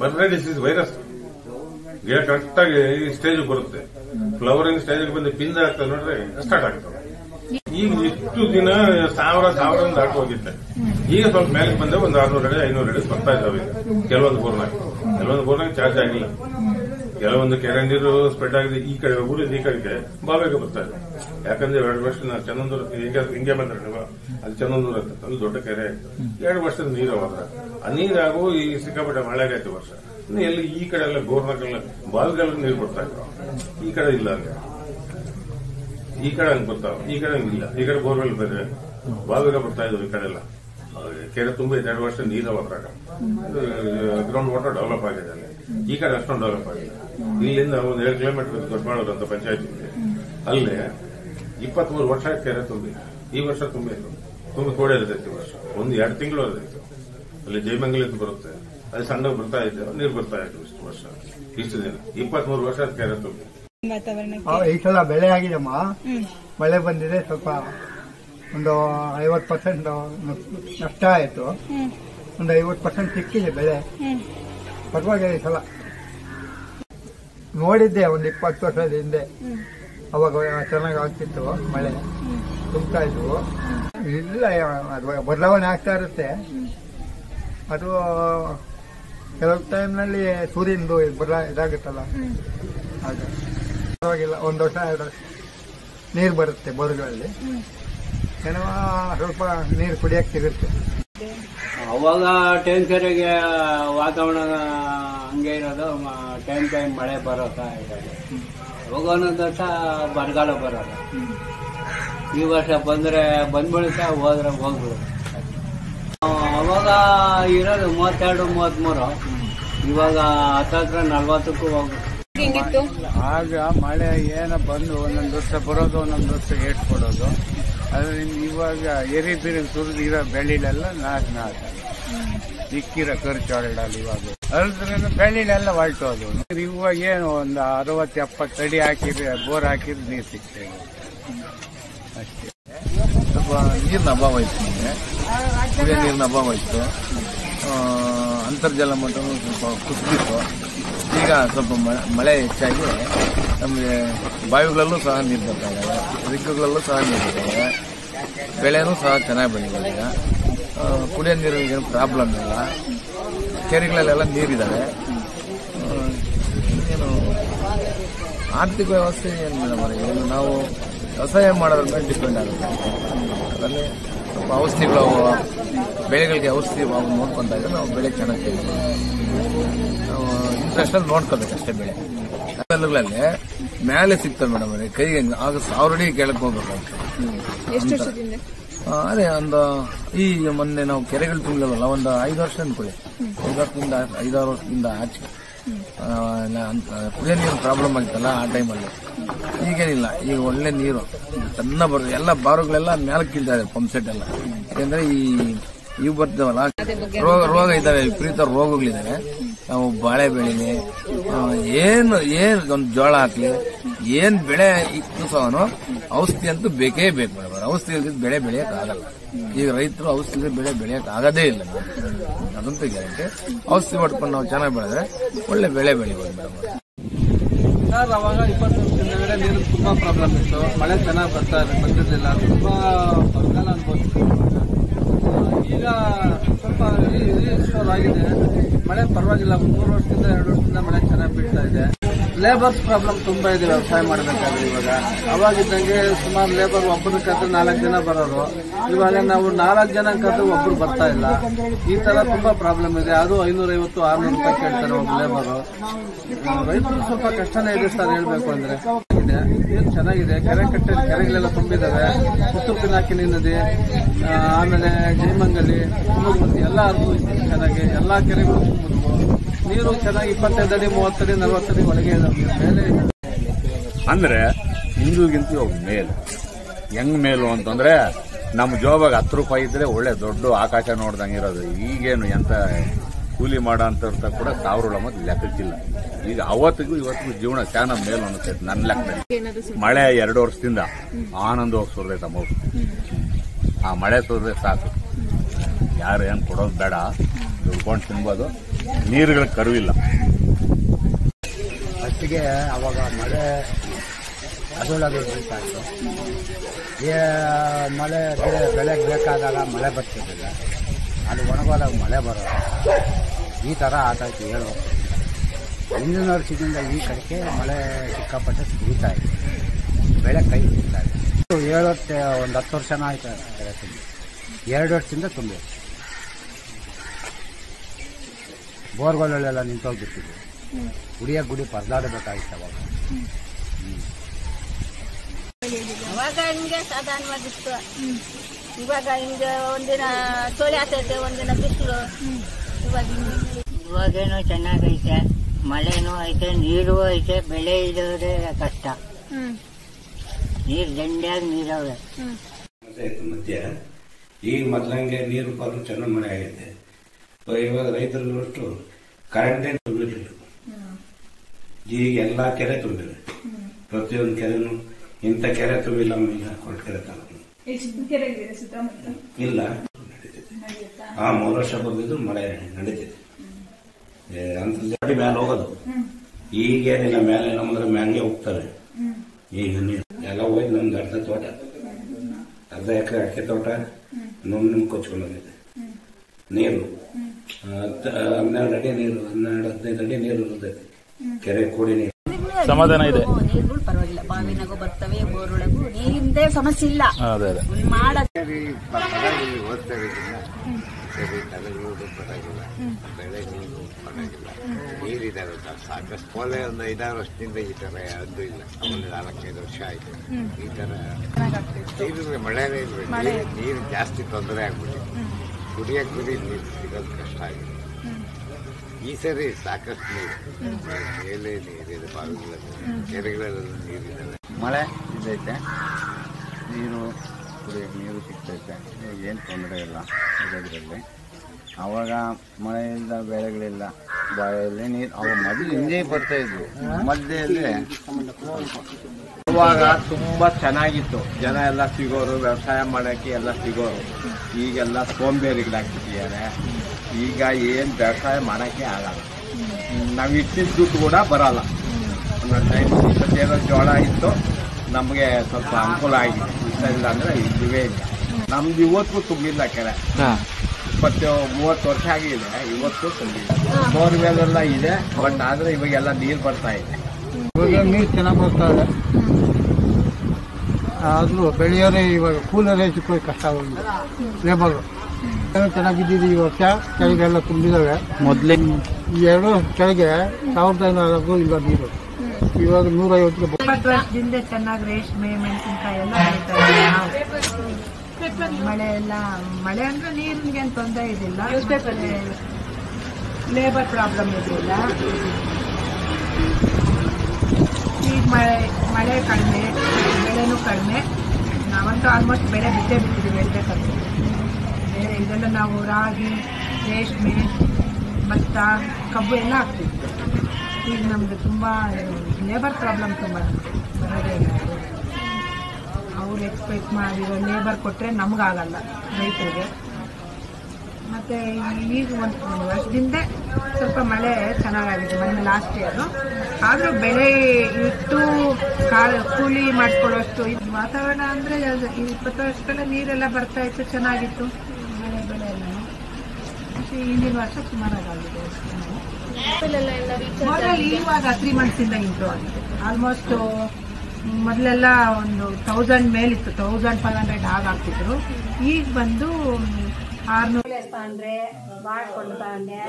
ಬರದೇ ಇಸ್ ವೈರಸ್ ಗಿಡ ಕರೆಕ್ಟ್ ಆಗಿ ಸ್ಟೇಜ್ ಬರುತ್ತೆ. ಫ್ಲವರಿಂಗ್ ಸ್ಟೇಜ್ ಬಂದು ಪಿಂದ ಆಗ್ತದೆ ನೋಡ್ರೆ ಸ್ಟಾರ್ಟ್ ಆಗ್ತದೆ. ಈಗ ಇಷ್ಟು ದಿನ ಸಾವಿರ ಸಾವಿರ ದಾಟು ಹೋಗಿದ್ದೆ. ಈಗ ಸ್ವಲ್ಪ ಮೇಲೆ ಬಂದ್ರೆ ಒಂದು ಆರ್ನೂರು ಅಡಿ ಐನೂರು ಬರ್ತಾ ಇದಾವೆ ಕೆಲವೊಂದು ಬೋರ್ನಾಗ. ಕೆಲವೊಂದು ಬೋರ್ನಾಗ ಚಾರ್ಜ್ ಆಗಿಲ್ಲ. ಕೆಲವೊಂದು ಕೆರೆ ನೀರು ಸ್ಪ್ರೆಡ್ ಆಗಿದೆ ಈ ಕಡೆ, ಊರಿಂದ ಈ ಕಡೆಗೆ ಬಾಬೇಗ ಬರ್ತಾ ಇದೆ. ಯಾಕಂದ್ರೆ ಎರಡು ವರ್ಷ ನಾನು ಹಿಂಗೆ ಹಿಂಗೆ ಬಂದ್ರೆ ನೀವು, ಅಲ್ಲಿ ಚಂದನೂರ ಅಂತ ಅಲ್ಲಿ ದೊಡ್ಡ ಕೆರೆ. ಎರಡು ವರ್ಷದ ನೀರು ಅವಾಗ. ಆ ನೀರಾಗು ಈ ಸಿಕ್ಕಾಪಟ್ಟೆ ಮಳೆ ಆಗೈತೆ ವರ್ಷ. ಇನ್ನು ಎಲ್ಲಿ ಈ ಕಡೆ ಎಲ್ಲ ಬೋರ್ನಾಗೆಲ್ಲ ಬಾಲ್ಗೆಲ್ಲ ನೀರು ಬರ್ತಾ ಇದ್ರು ಈ ಕಡೆ ಇಲ್ಲ ಅಲ್ಲಿ. ಈ ಕಡೆ ಹಂಗೆ ಬರ್ತಾವ. ಈ ಕಡೆ ಹಂಗಿಲ್ಲ ಈ ಕಡೆ ಬೋರ್ವೆಲ್ ಬೇರೆ. ಬಾವಿಗೆ ಬರ್ತಾ ಇದ್ರು ಈ ಕಡೆ ಎಲ್ಲ. ಕೆರೆ ತುಂಬ ಎರಡು ವರ್ಷ ನೀರು ಅವಾಗ. ಗ್ರೌಂಡ್ ವಾಟರ್ ಡೆವಲಪ್ ಆಗಿದೆ ಅಲ್ಲಿ. ಈ ಕಡೆ ಅಷ್ಟೊಂದು ಡೆವಲಪ್ ಆಗಿದೆ ಇಲ್ಲಿಂದ ಒಂದು ಎರಡು ಕಿಲೋಮೀಟರ್ ದೊಡ್ಡ ಅಂತ ಪಂಚಾಯತ್ ಇದೆ. ಅಲ್ಲಿ ಇಪ್ಪತ್ಮೂರು ವರ್ಷ ಕೆರೆ ತುಂಬಿ. ಈ ವರ್ಷ ತುಂಬಿತ್ತು ತುಂಬಿ ಕೋಡೆ ಇರ್ತೈತಿ ಈ ವರ್ಷ. ಒಂದು ಎರಡು ತಿಂಗಳು ಇರ್ತೈತಿ ಅಲ್ಲಿ ಜಯಮಂಗಲಿಂದ ಬರುತ್ತೆ. ಅಲ್ಲಿ ಸಣ್ಣ ಬರ್ತಾ ಇದೆ. ನೀರು ಬರ್ತಾ ಇತ್ತು ಇಷ್ಟು ವರ್ಷ. ಇಷ್ಟು ದಿನ. ಇಪ್ಪತ್ಮೂರು ವರ್ಷ ಕೆರೆ ತುಂಬಿ. ಆ, ಈ ಸಲ ಬೆಳೆ ಆಗಿದೆಮ್ಮ. ಮಳೆ ಬಂದಿದೆ ಸ್ವಲ್ಪ ಒಂದು ಐವತ್ತು ಪರ್ಸೆಂಟ್ ನಷ್ಟ ಆಯಿತು. ಒಂದು ಐವತ್ತು ಪರ್ಸೆಂಟ್ ಸಿಕ್ಕಿದೆ ಬೆಳೆ. ಪರವಾಗಿಲ್ಲ ಈ ಸಲ ನೋಡಿದ್ದೆ ಒಂದು ಇಪ್ಪತ್ತು ವರ್ಷದ ಹಿಂದೆ. ಅವಾಗ ಚೆನ್ನಾಗಿ ಆಗ್ತಿತ್ತು ಮಳೆ. ತುಂಬ್ತಾ ಇದ್ವು. ಇಲ್ಲ ಬದಲಾವಣೆ ಆಗ್ತಾ ಇರುತ್ತೆ. ಅದು ಕೆಲವು ಟೈಮ್ನಲ್ಲಿ ಸೂರ್ಯನದು ಬದಲ ಇದಾಗುತ್ತಲ್ಲ. ಹಾಗೆ. ಪರವಾಗಿಲ್ಲ, ಒಂದು ವರ್ಷ ಎರಡು ವರ್ಷ ನೀರು ಬರುತ್ತೆ ಬೋರ್ಗಳಲ್ಲಿ. ಏನೋ ಸ್ವಲ್ಪ ನೀರು ಕುಡಿಯಕ್ಕೆ ಸಿಗುತ್ತೆ. ಅವಾಗ ಟೈಮ್ ಸರಿಯಾಗಿ ವಾತಾವರಣ ಹಂಗೆ ಇರೋದು ಟೈಮ್ ಟೈಮ್ ಮಳೆ ಬರೋತಾ ಇರೋದು. ಅವಾಗ ಒಂದೊಂದು ವರ್ಷ ಬರಗಾಲ ಬರೋದು. ಈ ವರ್ಷ ಬಂದ್ರೆ ಬಂದ್ಬಿಡುತ್ತೆ ಹೋದ್ರೆ ಹೋಗ್ಬಿಡುತ್ತೆ. ಅವಾಗ ಇರೋದು ಮೂವತ್ತೆರಡು ಮೂವತ್ಮೂರು. ಇವಾಗ ಹತ್ತತ್ರ ನಲ್ವತ್ತಕ್ಕೂ ಹೋಗ್ಬಿಡುತ್ತೆ. ಆಗ ಮಳೆ ಏನೋ ಬಂದು ಒಂದೊಂದು ವರ್ಷ ಬರೋದು ಒಂದೊಂದು ವರ್ಷ ಏಟ್ ಕೊಡೋದು ಅದರಿಂದ ಇವಾಗ ಎರಿ ಬಿರಿ ಸುರಿದಿರೋ ಬೆಳಿಲೆಲ್ಲ ಬೆಳೆಲೆಲ್ಲ ನಾಶ ನಾಶ ಸಿಕ್ಕಿರೋ ಖರ್ಚು ಹೊರಡಲ್ಲ ಇವಾಗ. ಅಲ್ದ್ರೇನು ಬೆಳೆಲೆಲ್ಲ ಅದು ಇವಾಗ ಏನು ಒಂದು ಅರವತ್ತು ಎಪ್ಪತ್ತು ಅಡಿ ಹಾಕಿದ್ರೆ, ಬೋರ್ ಹಾಕಿದ್ರೆ ನೀರು ಸಿಗ್ತದೆ. ಅಷ್ಟೇ. ಸ್ವಲ್ಪ ನೀರಿನ ಅಭಾವ ಇತ್ತು ನಿಮಗೆ? ಕುಡಿಯೋ ನೀರಿನ ಅಭಾವ ಇತ್ತು. ಅಂತರ್ಜಲ ಮಟ್ಟನೂ ಸ್ವಲ್ಪ ಕುಸಿದಿತ್ತು. ಈಗ ಸ್ವಲ್ಪ ಮಳೆ ಹೆಚ್ಚಾಗಿ ನಮಗೆ ಬಾವಿಗಳಲ್ಲೂ ಸಹ ನೀರು ಬರ್ತಾ ಇದ್ದಾವೆ ರಿಗ್ಗುಗಳಲ್ಲೂ ಸಹ ನೀರು ಬರ್ತಾ ಬೆಳೆನೂ ಸಹ ಚೆನ್ನಾಗಿ ಬೆಳೀತಾರೆ ಕುಡಿಯೋ ನೀರಿಗೆ ಏನು ಪ್ರಾಬ್ಲಮ್ ಇಲ್ಲ. ಕೆರೆಗಳಲ್ಲೆಲ್ಲ ನೀರಿದ್ದಾವೆ ಏನು ಆರ್ಥಿಕ ವ್ಯವಸ್ಥೆ ಏನು ಮೇಡಮ್ ಏನು ನಾವು ವ್ಯವಸಾಯ ಮಾಡೋದ್ರ ಮೇಲೆ ಡಿಪೆಂಡ್ ಆಗುತ್ತೆ. ಅದರಲ್ಲಿ ಸ್ವಲ್ಪ ಔಷಧಿಗಳು ಬೆಳೆಗಳಿಗೆ ಔಷಧಿ ನೋಡ್ಕೊತಾ ಇದ್ರೆ ನಾವು ಬೆಳೆ ಚೆನ್ನಾಗಿ ತೆಗಿಬೋದು. ನಾವು ಇಂಟ್ರೆಸ್ಟ್ ಅಲ್ಲಿ ನೋಡ್ಕೋಬೇಕು ಅಷ್ಟೇ ಬೆಳೆ. ಕಲ್ಲುಗಳಲ್ಲಿ ಮೇಲೆ ಸಿಗ್ತವೆ ಮೇಡಮ್ ಕೈಗೆ ಆಗ ಸಾವಿರ ಅಡಿ ಕೆಳಕ್ಕೆ ಹೋಗ್ಬೇಕಾಗ್ತದೆ ಅದೇ ಒಂದು ಈ ಮೊನ್ನೆ ನಾವು ಕೆರೆಗಳು ತುಂಬಲ್ಲ ಒಂದು ಐದು ವರ್ಷ ಅನ್ಕೊಳ್ಳಿ. ಐದು ವರ್ಷದಿಂದ, ಐದಾರು ವರ್ಷದಿಂದ ಆಚೆ. ಕುಡಿಯೋ ನೀರು ಪ್ರಾಬ್ಲಮ್ ಆಗಿತ್ತಲ್ಲ ಆ ಟೈಮಲ್ಲಿ ಈಗೇನಿಲ್ಲ, ಈಗ ಒಳ್ಳೆ ನೀರು. ಚೆನ್ನ ಬರ್ತದೆ ಎಲ್ಲ ಬಾರುಗಳೆಲ್ಲ ಮ್ಯಾಲಕ್ಕೆ ಕೀಳ್ತಾರೆ ಪಂಪ್ ಸೆಟ್ ಎಲ್ಲ. ಯಾಕಂದ್ರೆ ಈ, ಇವು ಬರ್ತಾವಲ್ಲ, ರೋಗ ರೋಗ ಇದ್ದಾವೆ, ವಿಪರೀತ ರೋಗಗಳಿದ್ದಾವೆ. ನಾವು ಬಾಳೆ ಬೆಳಿಲಿ ಏನು ಏನು, ಒಂದು ಜೋಳ ಹಾಕ್ಲಿ ಏನ್ ಬೆಳೆ ಇತ್ತು ಅವನು ಔಷಧಿ ಅಂತೂ ಬೇಕೇ ಬೇಕು ಮೇಡಮ್. ಔಷಧಿ ಇಲ್ದಿದ್ ಬೆಳೆ ಬೆಳೆಯಕ್ ಆಗಲ್ಲ ಈಗ ರೈತರು ಔಷಧಿ ಬೆಳೆ ಬೆಳೆಯಕ್ ಆಗದೇ ಇಲ್ಲ ಅದಂತ ಗ್ಯಾರಂಟಿ. ಔಷಧಿ ಹೊಡ್ಕೊಂಡು ನಾವು ಚೆನ್ನಾಗಿ ಬೆಳೆದ್ರೆ ಒಳ್ಳೆ ಬೆಳೆ ಬೆಳಿಬೋದು ಮೇಡಮ್. ಸರ್, ಅವಾಗ ಇಪ್ಪತ್ತು ವರ್ಷದ ನೀರು ತುಂಬಾ ಪ್ರಾಬ್ಲಮ್ ಇತ್ತು. ಮಳೆ ಚೆನ್ನಾಗಿ ಬರ್ತಾ ಬಂದಿರಲಿಲ್ಲ. ತುಂಬಾ ಬರಗಾಲ ಅನ್ಬೋದು ಈಗ ಸ್ವಲ್ಪ ಆಗಿದೆ ಮಳೆ ಪರವಾಗಿಲ್ಲ. ಮೂರು ವರ್ಷದಿಂದ ಎರಡು ವರ್ಷದಿಂದ ಮಳೆ ಚೆನ್ನಾಗಿ ಬೀಳ್ತಾ ಇದೆ. ಲೇಬರ್ಸ್ ಪ್ರಾಬ್ಲಮ್ ತುಂಬಾ ಇದೆ, ವ್ಯವಸಾಯ ಮಾಡಬೇಕಾದ್ರೆ ಇವಾಗ. ಅವಾಗಿದ್ದಂಗೆ ಸುಮಾರು ಲೇಬರ್ ಒಬ್ಬರ ಕದ್ದು ನಾಲ್ಕು ಜನ ಬರೋರು. ಇವಾಗ ನಾವು ನಾಲ್ಕು ಜನ ಕದ್ದು ಒಬ್ರು ಬರ್ತಾ ಇಲ್ಲ. ಈ ತರ ತುಂಬಾ ಪ್ರಾಬ್ಲಮ್ ಇದೆ. ಅದು ಐನೂರೈವತ್ತು, ಆರ್ನೂರು ರೂಪಾಯಿ ಕೇಳ್ತಾರೆ ಒಬ್ಬ ಲೇಬರು ರೈತರು ಸ್ವಲ್ಪ ಕಷ್ಟನೇ ಇದೆ ಸರ್ ಹೇಳ್ಬೇಕು ಅಂದ್ರೆ. ಏನು ಚೆನ್ನಾಗಿದೆ? ಕೆರೆ ಕಟ್ಟೆ, ಕೆರೆಗಳೆಲ್ಲ ತುಂಬಿದಾವೆ. ಪುತ್ತೂರು ಪಿನಾಕಿನಿ ನದಿ ಆಮೇಲೆ ಜಯಮಂಗಲಿ ಎಲ್ಲ ಅದು ಚೆನ್ನಾಗಿ. ಎಲ್ಲಾ ಕೆರೆಗಳು ತುಂಬಿದ್ವು. ನೀರು ಚೆನ್ನಾಗಿ ಇಪ್ಪತ್ತೈದು ಅಡಿ ಮೂವತ್ತಡಿ ಅಡಿ ಒಳಗೆ ಮೇಲೆ. ಅಂದ್ರೆ ಹಿಂದೂಗಿಂತ ಮೇಲು. ಹೆಂಗ್ ಮೇಲು ಅಂತಂದ್ರೆ ನಮ್ಮ ಜೋಬಾಗ ಹತ್ತು ರೂಪಾಯಿ ಇದ್ರೆ ಒಳ್ಳೆ ದೊಡ್ಡ ಆಕಾಶ ನೋಡ್ದಂಗೆ ಇರೋದು. ಈಗೇನು ಎಂತ ಕೂಲಿ ಮಾಡೋ ಅಂತ ಕೂಡ ಸಾವಿರ ಮತ್ತೆ ಲೆಕ್ಕಕ್ಕಿಲ್ಲ. ಈಗ ಅವತ್ತಿಗೂ ಇವತ್ತಿಗೂ ಜೀವನ ಚಾನ ಮೇಲು ಅನ್ನಿಸ್ತೈತೆ ನನ್ನ ಲೆಕ್ಕದಲ್ಲಿ. ಮಳೆ ಎರಡು ವರ್ಷದಿಂದ ಆನಂದವಾಗಿ ಸುರಿದೈತೆ ಅಮ್ಮ ಆ ಮಳೆ ಸುರಿದ್ರೆ ಸಾಕು. ಯಾರು ಏನು ಕೊಡೋದು ಬೇಡ. ದುಡ್ಕೊಂಡು ತಿನ್ಬೋದು. ನೀರುಗಳಿಗೆ ಕರುವಿಲ್ಲ. ಫಸ್ಟಿಗೆ ಅವಾಗ ಮಳೆ ಅದರೊಳಗೆ ಬೀಳ್ತಾ ಇತ್ತು ಮಳೆ ಬೆಳೆ ಬೆಳೆಗೆ ಬೇಕಾದಾಗ ಮಳೆ ಬರ್ತಿರ್ಲಿಲ್ಲ. ಅದು ಒಣಗೋದಾಗ ಮಳೆ ಬರೋದು ಈ ಥರ ಆಟಾಯ್ತು ಹೇಳು. ಹಿಂದಿನ ವರ್ಷದಿಂದ ಈ ಕಡೆಗೆ ಮಳೆ ಸಿಕ್ಕಾಪಟ್ಟೆ ಸಿಗುತ್ತಾ ಇದೆ ಬೆಳೆ ಕೈ ಸಿಗ್ತಾ ಇದೆ ಏಳು ವರ್ಷ ಒಂದು ಹತ್ತು ವರ್ಷನ ಆಯ್ತು. ಎರಡು ವರ್ಷದಿಂದ ತುಂಬಿ ಬೋರ್ಗಳಲ್ಲೆಲ್ಲ ನಿಂತೋಗ್ಬಿಟ್ಟಿದ್ವು ಕುಡಿಯೋ ಗುಡಿ ಪರದಾಡಬೇಕಾಗಿತ್ತು ಅವಾಗ. ಅವಾಗ ಹಿಂಗೆ ಸಾಧಾರಣವಾಗಿತ್ತು. ಇವಾಗ ಹಿಂಗೆ ಒಂದಿನ ಚೋಳಿ ಆಗ್ತೈತೆ ಒಂದಿನ ಬಿಸಿಲು. ಇವಾಗ ಇವಾಗೇನು ಚೆನ್ನಾಗೈತೆ ಮಳೆನೂ ಐತೆ ನೀರು ಐತೆ ಬೆಳೆ ಇಲ್ಲದ್ರೆ ಕಷ್ಟ. ನೀರು ದಂಡ್ಯಾಗಿ ನೀರಾವೆ ಮಧ್ಯ ಈಗ ಮೊದ್ಲಂಗೆ ನೀರು ಪಾಲು ಚೆನ್ನಾಗಿ ಮಳೆ ಆಗೈತೆ ಇವಾಗ ರೈತರಷ್ಟು ಕರೆಂಟೇ ತುಂಬಿರಲಿಲ್ಲ ಈಗ ಎಲ್ಲಾ ಕೆರೆ ತುಂಬಿದೆ. ಪ್ರತಿಯೊಂದು ಕೆರೆನು ಇಂಥ ಕೆರೆ ತುಂಬಿಲ್ಲ ಈಗ ಕೊರಟಗೆರೆ ತಾಲೂಕು. ಇಲ್ಲ ಆ ಮೂರು ವರ್ಷ ಬಂದಿದ್ದು ಮಳೆ ನಡೀತಿದೆ. ಅಂತ ಜಾಡಿ ಮೇಲೆ ಹೋಗೋದು. ಈಗ ಈಗೇನಿಲ್ಲ ಮೇಲೆ ನಮ್ಮದ್ರ ಮ್ಯಾಂಗೆ ಹೋಗ್ತಾರೆ. ಈಗ ನೀರು ಎಲ್ಲ ಹೋಯ್ತು ನಮ್ದು ಅರ್ಧ ತೋಟ. ಅರ್ಧ ಎಕರೆ ಅಡಿಕೆ ತೋಟ. ನುಣ್ಣು ಕೊಚ್ಕೊಂಡು ನೀರು. ಹನ್ನೆರಡು ಅಡಿ ನೀರು ಹನ್ನೆರಡು ಹದಿನೈದು ಅಡಿ ನೀರು ಇರುತ್ತೆ ಕೆರೆ ಕೂಡಿ ನೀರು. ಸಮಾಧಾನ ಇದೆ. ನೀರುಗಳು ಪರವಾಗಿಲ್ಲ. ಬಾವಿನಾಗೂ ಬರ್ತವೆ ಬೋರೊಳಗೂ ನೀರಿಂದೇ ಸಮಸ್ಯೆ ಇಲ್ಲ. ಮಾಡ ಸಾಕಷ್ಟು ಕೊಲೆ ಒಂದು ಐದಾರು ವರ್ಷದಿಂದ ಈ ತರ ಅದು ಇಲ್ಲ. ಒಂದು ನಾಲ್ಕೈದು ವರ್ಷ ಆಯ್ತು. ಈ ತರ ನೀರಿದ್ರೆ ಮಳೆನೇ. ನೀರು ನೀರು ಜಾಸ್ತಿ ತೊಂದರೆ ಆಗ್ಬಿಟ್ಟಿದೆ. ಕುಡಿಯಕ್ಕೆ ಬರೀ ನೀರು ಸಿಗೋದು ಕಷ್ಟ ಆಗಿದೆ. ಈ ಸರಿ ಸಾಕಷ್ಟು ನೀರು. ಮೇಲೆ ನೀರಿದೆ ಬಾವಿಗಳಲ್ಲಿ. ಕೆರೆಗಳೆಲ್ಲ ನೀರಿದೆ ಮಳೆ ಇದೈತೆ. ನೀರು ಕುಡಿಯೋಕೆ ನೀರು ಸಿಗ್ತೈತೆ. ಏನು ತೊಂದರೆ ಇಲ್ಲ ಇರೋದ್ರಲ್ಲಿ ಆವಾಗ ಮಳೆಯಿಂದ ಬೆಳೆಗಳಿಲ್ಲ. ಬಾಯಲ್ಲಿ ನೀರು ಅವ್ರು ಮೊದಲು ಹಿಂದೆ ಬರ್ತಾ ಇದ್ರು ಮಧ್ಯದಲ್ಲಿ ಅವಾಗ ತುಂಬಾ ಚೆನ್ನಾಗಿತ್ತು. ಜನ ಎಲ್ಲ ಸಿಗೋರು, ವ್ಯವಸಾಯ ಮಾಡೋಕ್ಕೆ ಎಲ್ಲ ಸಿಗೋರು. ಈಗೆಲ್ಲ ಸೋಂಬೇರಿಗಳಾಗ್ಬಿಟ್ಟಿದ್ದಾರೆ ಈಗ ಏನು ವ್ಯವಸಾಯ ಮಾಡೋಕ್ಕೆ ಆಗಲ್ಲ. ನಾವು ಇಟ್ಟಿದ್ದ ದುಡ್ಡು ಕೂಡ ಬರಲ್ಲ. ಟೈಮ್ ಇಪ್ಪತ್ತೇನೋ ಜೋಳ ಇತ್ತು. ನಮಗೆ ಸ್ವಲ್ಪ ಅನುಕೂಲ ಆಗಿದೆ. ಇಲ್ಲ ಅಂದ್ರೆ ಇದುವೇ ಇಲ್ಲ. ನಮ್ದು ಇವತ್ತು ತುಂಬಿಲ್ಲ ಕೆರೆ. ಇಪ್ಪತ್ತು ಮೂವತ್ತು ವರ್ಷ ಆಗಿದೆ ಇವತ್ತು ಬೋರ್ವೆಲ್ ಎಲ್ಲ ಇದೆ ಬಟ್ ಆದ್ರೆ ಇವಾಗೆಲ್ಲ ನೀರು ಬರ್ತಾ ಇದೆ. ಇವಾಗ ನೀರು ಚೆನ್ನಾಗಿ ಬರ್ತಾ ಇದೆ. ಆದರೂ ಬೆಳೆಯೋರೇ ಇವಾಗ ಕೂಲರೇ ಸಿಕ್ಕೋದು ಕಷ್ಟ ಆಗೋದು ಲೇಬರು. ಚೆನ್ನಾಗಿದ್ದೀವಿ ಚೆನ್ನಾಗಿದ್ದಿದ್ದು ಈ ವರ್ಷ? ಕೆಳಗೆಲ್ಲ ತುಂಬಿದಾವೆ. ಮೊದಲೇ ಈ ಎರಡು ಕೆಳಗೆ ಸಾವಿರದ ಐನೂರು ಇಲ್ಲ ನೀರು? ಇವಾಗ ನೂರೈವತ್ತು ರೂಪಾಯಿ ವರ್ಷದಿಂದ ಚೆನ್ನಾಗಿ ರೇಷ್ಮೆ ಮೆಣಸಿನಕಾಯಿ ಎಲ್ಲ ಮಳೆ ಎಲ್ಲ ಮಳೆ ಅಂದ್ರೆ ನೀರಿನ ತೊಂದರೆ ಇದಿಲ್ಲ. ಲೇಬರ್ ಪ್ರಾಬ್ಲಮ್ ಇದಿಲ್ಲ. ಈಗ ಮಳೆ ಮಳೆ ಕಡಿಮೆ ಬೆಳೆನೂ ಕಡಿಮೆ. ನಾವಂತೂ ಆಲ್ಮೋಸ್ಟ್ ಬೆಳೆ ಬಿಟ್ಟೇ ಬಿಟ್ಟಿದ್ದೀವಿ ಹೇಳ್ಬೇಕಂದ್ರೆ ಬೇರೆ ಇದೆಲ್ಲ ನಾವು ರಾಗಿ ರೇಷ್ಮೆ ಭತ್ತ ಕಬ್ಬು ಎಲ್ಲ ಹಾಕ್ತಿದ್ವಿ ಈಗ ನಮ್ಗೆ ತುಂಬಾ ಲೇಬರ್ ಪ್ರಾಬ್ಲಮ್ ತುಂಬಾ ಬರೋದೇ ಇಲ್ಲ. ಅವ್ರು ಎಕ್ಸ್ಪೆಕ್ಟ್ ಮಾಡಿರೋ ಲೇಬರ್ ಕೊಟ್ಟರೆ ನಮಗಾಗಲ್ಲ ರೈತರಿಗೆ. ಮತ್ತೆ ಈಗ ಒಂದು ವರ್ಷದಿಂದ ಸ್ವಲ್ಪ ಮಳೆ ಚೆನ್ನಾಗಾಗಿದೆ ಮೊನ್ನೆ ಲಾಸ್ಟ್ ಇಯರ್ ಆದರೂ ಬೆಳೆ ಇಟ್ಟು ಕಾಳು ಕೂಲಿ ಮಾಡ್ಕೊಳ್ಳೋಷ್ಟು ಇದು ವಾತಾವರಣ ಅಂದರೆ ಅದು ಇಪ್ಪತ್ತು ವರ್ಷಗಳ ನೀರೆಲ್ಲ ಬರ್ತಾ ಇತ್ತು ಚೆನ್ನಾಗಿತ್ತು. ಮಳೆ ಬೆಳೆ ಎಲ್ಲ. ಹಿಂದಿನ ವರ್ಷ ಸುಮಾರಾಗಿದೆ ಮೊದಲಲ್ಲಿ ಇವಾಗ ತ್ರೀ ಮಂತ್ಸ್ ಇಂದ ಇಂಪ್ರೂವ್ ಆಗಿದೆ. ಆಲ್ಮೋಸ್ಟ್ ಮೊದಲೆಲ್ಲ ಒಂದು ತೌಸಂಡ್ ಮೇಲಿತ್ತು ತೌಸಂಡ್ ಫೈವ್ ಹಂಡ್ರೆಡ್ ಆಗಾಗ್ತಿದ್ರು ಈಗ ಬಂದು ಆರ್ನೂರು ತಾಂಡ್ರೆ ಬಾಡ್ಕೊಂಡು ತಾಂಡೆ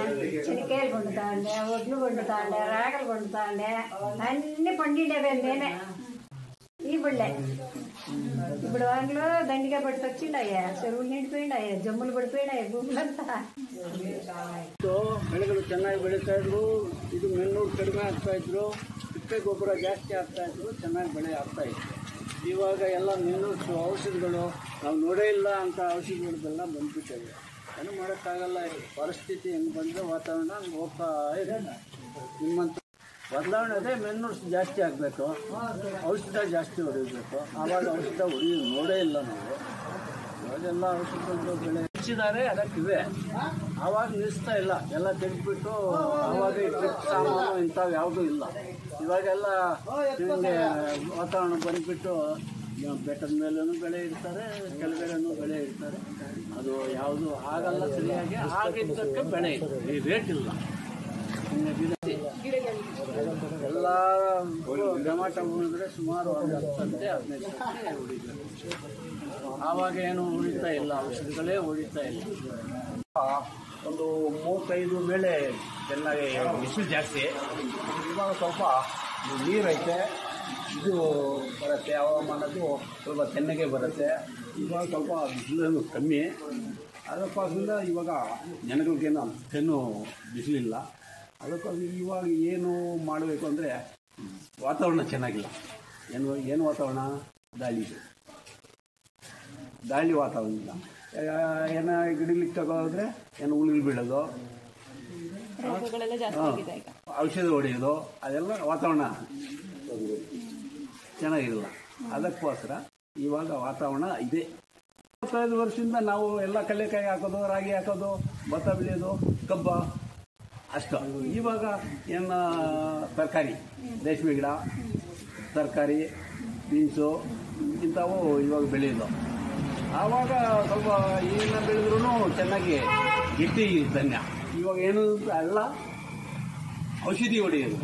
చెనికేలు కొండు తాండే ఒడ్లు కొండు తాండే రాగలు కొండు తాండే అన్ని పండిండేవి నేనే ఈ బిళ్ళే ఇప్పుడు వాళ్ళు దండిగా పడితే వచ్చిండయ్యా చెరువులు నిండిపోయిండయ్యా జమ్ములు పడిపోయినాయి భూములంతా ಇತ್ತು, ಬೆಳೆಗಳು ಚೆನ್ನಾಗಿ ಬೆಳೀತಾ ಇದ್ರು ಇದು ಮೆನ್ನೂರು ಕಡಿಮೆ ಆಗ್ತಾ ಇದ್ರು ತಿಪ್ಪೆ ಗೊಬ್ಬರ ಜಾಸ್ತಿ ಆಗ್ತಾ ಇದ್ರು, ಚೆನ್ನಾಗಿ ಬೆಳೆ ಆಗ್ತಾ ಇತ್ತು. ಇವಾಗ ಎಲ್ಲ ಮಿನರ್ಸ್ ಔಷಧಿಗಳು, ನಾವು ನೋಡೇ ಇಲ್ಲ ಅಂತ ಔಷಧಿಗಳಿಗೆಲ್ಲ ಬಂದ್ಬಿಟ್ಟಿವೆ. ಏನು ಮಾಡೋಕ್ಕಾಗಲ್ಲ ಪರಿಸ್ಥಿತಿ ಹೆಂಗೆ ಬಂದರೆ ವಾತಾವರಣ ಹಂಗೆ ಹೋಗ್ತಾ ಇದೆ. ನಿಮ್ಮಂತ ಬದಲಾವಣೆ ಅದೇ ಮಿನರ್ಸ್ ಜಾಸ್ತಿ ಆಗಬೇಕು. ಔಷಧ ಜಾಸ್ತಿ ಹೊಡಿಬೇಕು. ಆವಾಗ ಔಷಧ ಹೊಡಿಯೋದು ನೋಡೇ ಇಲ್ಲ ನಾವು. ಇವಾಗೆಲ್ಲ ಔಷಧಗಳು ಬೆಳೆ ಹೆಚ್ಚಿದ್ದಾರೆ ಅದಕ್ಕಿವೆ ಆವಾಗ ನಿಲ್ಲಿಸ್ತಾ ಇಲ್ಲ. ಎಲ್ಲ ತೆಗೆದ್ಬಿಟ್ಟು ಆವಾಗ ಸಾಮಾನು ಇಂಥವು ಯಾವುದೂ ಇಲ್ಲ. ಇವಾಗೆಲ್ಲ ನಿಮಗೆ ವಾತಾವರಣ ಬಂದುಬಿಟ್ಟು ಬೆಟ್ಟದ ಮೇಲೂ ಬೆಳೆ ಇರ್ತಾರೆ ಕೆಳಗಡೆನೂ ಬೆಳೆ ಇರ್ತಾರೆ ಅದು ಯಾವುದು ಆಗಲ್ಲ ಸರಿಯಾಗಿ, ಆಗಿದ್ದಕ್ಕೆ ಬೆಳೆ ಈ ರೇಟ್ ಇಲ್ಲ. ಎಲ್ಲ ಟೊಮಾಟೊ ಉಳಿದ್ರೆ ಸುಮಾರು ಹತ್ತು ಸಂತೆ ಹದಿನೈದು ಸಂತೆ ಆವಾಗ ಏನು ಉಳಿತಾ ಇಲ್ಲ, ಔಷಧಿಗಳೇ ಉಳಿತಾ ಇಲ್ಲ. ಒಂದು ಮೂವತ್ತೈದು ಮೇಲೆ ಚೆನ್ನಾಗಿ ಬಿಸಿಲು ಜಾಸ್ತಿ. ಇವಾಗ ಸ್ವಲ್ಪ ನೀರೈತೆ. ಇದು ಬರುತ್ತೆ, ಹವಾಮಾನದ್ದು ಸ್ವಲ್ಪ ಚೆನ್ನಾಗೆ ಬರುತ್ತೆ. ಇವಾಗ ಸ್ವಲ್ಪ ಬಿಸಿಲು ಕಮ್ಮಿ. ಅದಕ್ಕೋಸ್ಕರ ಇವಾಗ ಜನಗಳಿಗೇನು ಅಷ್ಟೇನು ಬಿಸಿಲಿಲ್ಲ. ಅದಕ್ಕೋಸ್ಕರ ಇವಾಗ ಏನು ಮಾಡಬೇಕು ಅಂದರೆ ವಾತಾವರಣ ಚೆನ್ನಾಗಿಲ್ಲ. ಏನು ಏನು ವಾತಾವರಣ? ಗಾಳಿ. ಇದೆ ಗಾಳಿ ವಾತಾವರಣ ಇಲ್ಲ. ಏನೋ ಗಿಡಲಿಕ್ಕೆ ತಗೋದ್ರೆ ಏನು ಉಳಿ ಬೀಳೋದು? ಔಷಧ ಹೊಡೆಯೋದು ಅದೆಲ್ಲ ವಾತಾವರಣ. ಚೆನ್ನಾಗಿಲ್ಲ. ಅದಕ್ಕೋಸ್ಕರ ಇವಾಗ ವಾತಾವರಣ ಇದೆ. ಇಪ್ಪತ್ತೈದು ವರ್ಷದಿಂದ ನಾವು ಎಲ್ಲ ಕಡಲೆಕಾಯಿ ಹಾಕೋದು ರಾಗಿ ಹಾಕೋದು ಭತ್ತ ಬೆಳೆಯೋದು ಕಬ್ಬ ಅಷ್ಟು. ಇವಾಗ ಏನು ತರಕಾರಿ ರೇಷ್ಮೆ ಗಿಡ ತರಕಾರಿ ಬೀನ್ಸು ಇಂಥವು ಇವಾಗ ಬೆಳೆಯೋದು. ಆವಾಗ ಸ್ವಲ್ಪ ಏನ ಬೆಳೆದ್ರೂ ಚೆನ್ನಾಗಿ ಗಿಟ್ಟಿ ಧನ್ಯ. ಇವಾಗ ಏನು ಅಲ್ಲ ಔಷಧಿ ಹೊಡೆಯೋದು.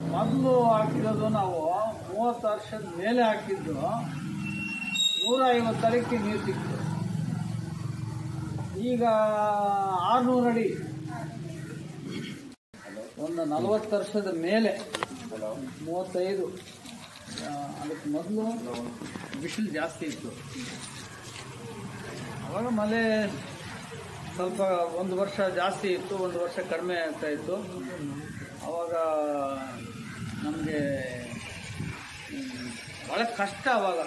ಮೊದಲು ಹಾಕಿರೋದು ನಾವು ಮೂವತ್ತು ವರ್ಷದ ಮೇಲೆ ಹಾಕಿದ್ದು. ನೂರ ಐವತ್ತು ಅಡಿಕೆ ನೀರು ಸಿಕ್ತು. ಈಗ ಆರ್ನೂರು ಅಡಿ. ಒಂದು ನಲವತ್ತು ವರ್ಷದ ಮೇಲೆ. ಮೂವತ್ತೈದು. ಅದಕ್ಕೆ ಮೊದಲು ಬಿಸಿಲು ಜಾಸ್ತಿ ಇತ್ತು. ಅವಾಗ ಮಳೆ ಸ್ವಲ್ಪ ಒಂದು ವರ್ಷ ಜಾಸ್ತಿ ಇತ್ತು ಒಂದು ವರ್ಷ ಕಡಿಮೆ ಆಗ್ತಾ ಇತ್ತು. ಅವಾಗ ನಮಗೆ ಭಾಳ ಕಷ್ಟ ಅವಾಗ.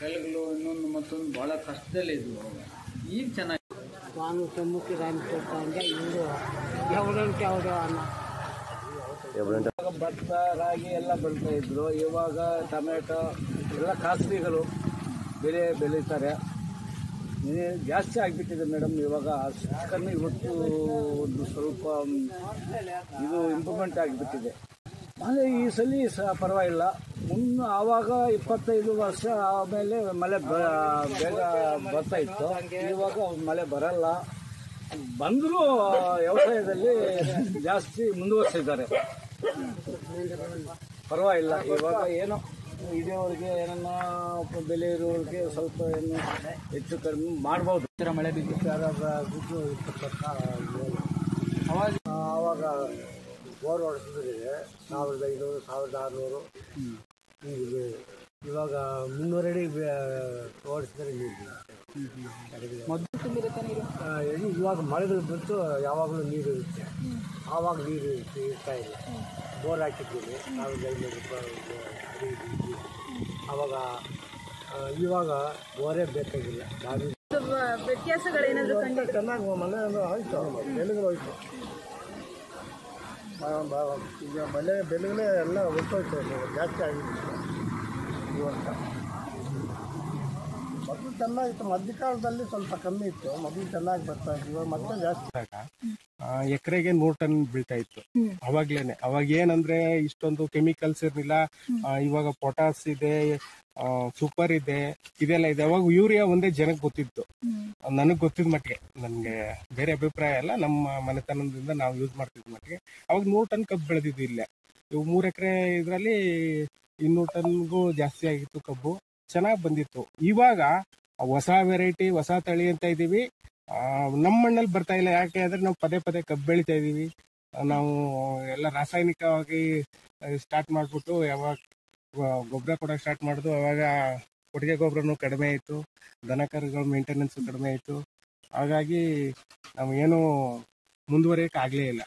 ತೆಲುಗು ಇನ್ನೊಂದು ಮತ್ತೊಂದು ಭಾಳ ಕಷ್ಟದಲ್ಲಿದ್ವು ಅವಾಗ. ಈಗ ಚೆನ್ನಾಗಿ. ನಾನು ಸಮ್ಮುಖಿ ರಾಮ ಸ್ವಲ್ಪ ಅಂದ್ರೆ ಇವರು ಯಾವ್ದಂಟು ಯಾವುದೋ ಅನ್ನ. ಭತ್ತ ರಾಗಿ ಎಲ್ಲ ಬೆಳೀತಾ ಇದ್ರು. ಇವಾಗ ಟೊಮೆಟೊ ಎಲ್ಲ ಕಾಸ್ಟ್ಲಿಗಳು ಬೆಳೆ ಬೆಳೀತಾರೆ. ಜಾಸ್ತಿ ಆಗಿಬಿಟ್ಟಿದೆ ಮೇಡಮ್, ಇವಾಗ ಕಮ್ಮಿ ಇವತ್ತು ಒಂದು ಸ್ವಲ್ಪ ಇದು ಇಂಪ್ರೂವ್ಮೆಂಟ್ ಆಗಿಬಿಟ್ಟಿದೆ. ಮಳೆ ಈ ಸಲ ಪರವಾಗಿಲ್ಲ. ಮುನ್ನ ಆವಾಗ ಇಪ್ಪತ್ತೈದು ವರ್ಷ ಆಮೇಲೆ ಮಳೆ ಬೇಗ ಬರ್ತಾ ಇತ್ತು. ಇವಾಗ ಮಳೆ ಬರಲ್ಲ. ಬಂದರೂ ವ್ಯವಸಾಯದಲ್ಲಿ ಜಾಸ್ತಿ ಮುಂದುವರಿಸಿದ್ದಾರೆ. ಪರವಾಗಿಲ್ಲ. ಇವಾಗ ಏನೋ ಇದೇವರೆಗೆ ಏನನ್ನ ಬೆಲೆ ಇರೋರಿಗೆ ಸ್ವಲ್ಪ ಏನು ಹೆಚ್ಚು ಕಡಿಮೆ ಮಾಡ್ಬೋದು. ಮಳೆ ಬಿದ್ದು ಇರ್ತಕ್ಕಂಥ ಅವಾಗ? ಅವಾಗ ಬೋರ್ ಹೊಡೆಸಿದ್ರೆ ಸಾವಿರದ ಐನೂರು ಸಾವಿರದ ಆರುನೂರು. ಇವಾಗ ಮುನ್ನೂರು ಅಡಿ ಓಡಿಸಿದ್ರೆ ನೀರು ಮೊದಲು ತುಂಬಿರುತ್ತೆ ನೀರು? ಇವಾಗ ಮಳೆಗಳು ಬಂತು ಯಾವಾಗಲೂ ನೀರು ಇರುತ್ತೆ. ಆವಾಗ ನೀರು ಇರುತ್ತೆ ಇರ್ತಾ ಇಲ್ಲ. ಬೋರ್ ಹಾಕಿದ್ದೀವಿ. ಸಾವಿರದ ಐನೂರು ರೂಪಾಯಿ ಆ, ಇವಾಗ ಬೋರೇ ಬೇಕಾಗಿಲ್ಲ. ಬಾವಿ ವ್ಯತ್ಯಾಸಗಳೇನಾದ್ರೂ ಚೆನ್ನಾಗಿ ಮನೆ ಆಯಿತು. ಬೆಳೆಗಳು ಹೋಯ್ತು ಈಗ ಮಳೆ ಬೆಳೆಗಳೇ ಎಲ್ಲ ಹೊಟ್ಟೋಯ್ತು ಜಾಸ್ತಿ ಆಗಿದೆ ಮೊದಲು ಚೆನ್ನಾಗಿತ್ತು ಮಧ್ಯಕಾಲದಲ್ಲಿ ಸ್ವಲ್ಪ ಕಮ್ಮಿ ಇತ್ತು. ಮೊದಲು ಚೆನ್ನಾಗಿ ಬರ್ತಾ ಇತ್ತು ಇವಾಗ ಮತ್ತೆ ಜಾಸ್ತಿ. ಎಕರೆಗೆ ನೂರ್ ಟನ್ ಬೀಳ್ತಾ ಇತ್ತು. ಅವಾಗ್ಲೇನೆ. ಅವಾಗ ಏನಂದ್ರೆ ಇಷ್ಟೊಂದು ಕೆಮಿಕಲ್ಸ್ ಇರ್ಲಿಲ್ಲ. ಇವಾಗ ಪೊಟಾಸ್ ಇದೆ ಸೂಪರ್ ಇದೆ, ಇದೆಲ್ಲ ಇದೆ. ಅವಾಗ ಯೂರಿಯಾ ಒಂದೇ ಜನಕ್ಕೆ ಗೊತ್ತಿತ್ತು. ನನಗ್ ಗೊತ್ತಿದ್ ಮಟ್ಟಿಗೆ. ನನ್ಗೆ ಬೇರೆ ಅಭಿಪ್ರಾಯ ಅಲ್ಲ. ನಮ್ಮ ಮನೆತನದಿಂದ ನಾವು ಯೂಸ್ ಮಾಡ್ತಿದ್ ಮಟ್ಟಿಗೆ. ಅವಾಗ ನೂರು ಟನ್ ಕಬ್ಬು ಬೆಳೆದಿದ್ದು ಇಲ್ಲೇ. ಇವು ಮೂರ್ ಎಕರೆ ಇದ್ರಲ್ಲಿ ಇನ್ನೂರು ಟನ್ಗೂ ಜಾಸ್ತಿ ಆಗಿತ್ತು ಕಬ್ಬು. ಚೆನ್ನಾಗಿ ಬಂದಿತ್ತು. ಇವಾಗ ಹೊಸ ವೆರೈಟಿ ಹೊಸ ತಳಿ ಅಂತ ಇದೀವಿ ನಮ್ಮ ಮಣ್ಣಲ್ಲಿ ಬರ್ತಾ ಇಲ್ಲ. ಯಾಕೆ ಅಂದ್ರೆ ನಾವು ಪದೇ ಪದೇ ಕಬ್ಬು ಬೆಳಿತಾ ಇದೀವಿ ನಾವು ಎಲ್ಲ ರಾಸಾಯನಿಕವಾಗಿ ಸ್ಟಾರ್ಟ್ ಮಾಡ್ಬಿಟ್ಟು ಯಾವಾಗ ಗೊಬ್ಬರ ಕೊಡಕ್ ಸ್ಟಾರ್ಟ್ ಮಾಡಿದ್ವು ಅವಾಗ ಕೊಟ್ಟಿಗೆ ಗೊಬ್ಬರನು ಕಡಿಮೆ ಆಯ್ತು. ದನ ಮೇಂಟೆನೆನ್ಸ್ ಕಡಿಮೆ ಆಯ್ತು. ಹಾಗಾಗಿ ನಾವು ಏನು ಮುಂದುವರಿಯೋಕೆ ಆಗಲೇ ಇಲ್ಲ.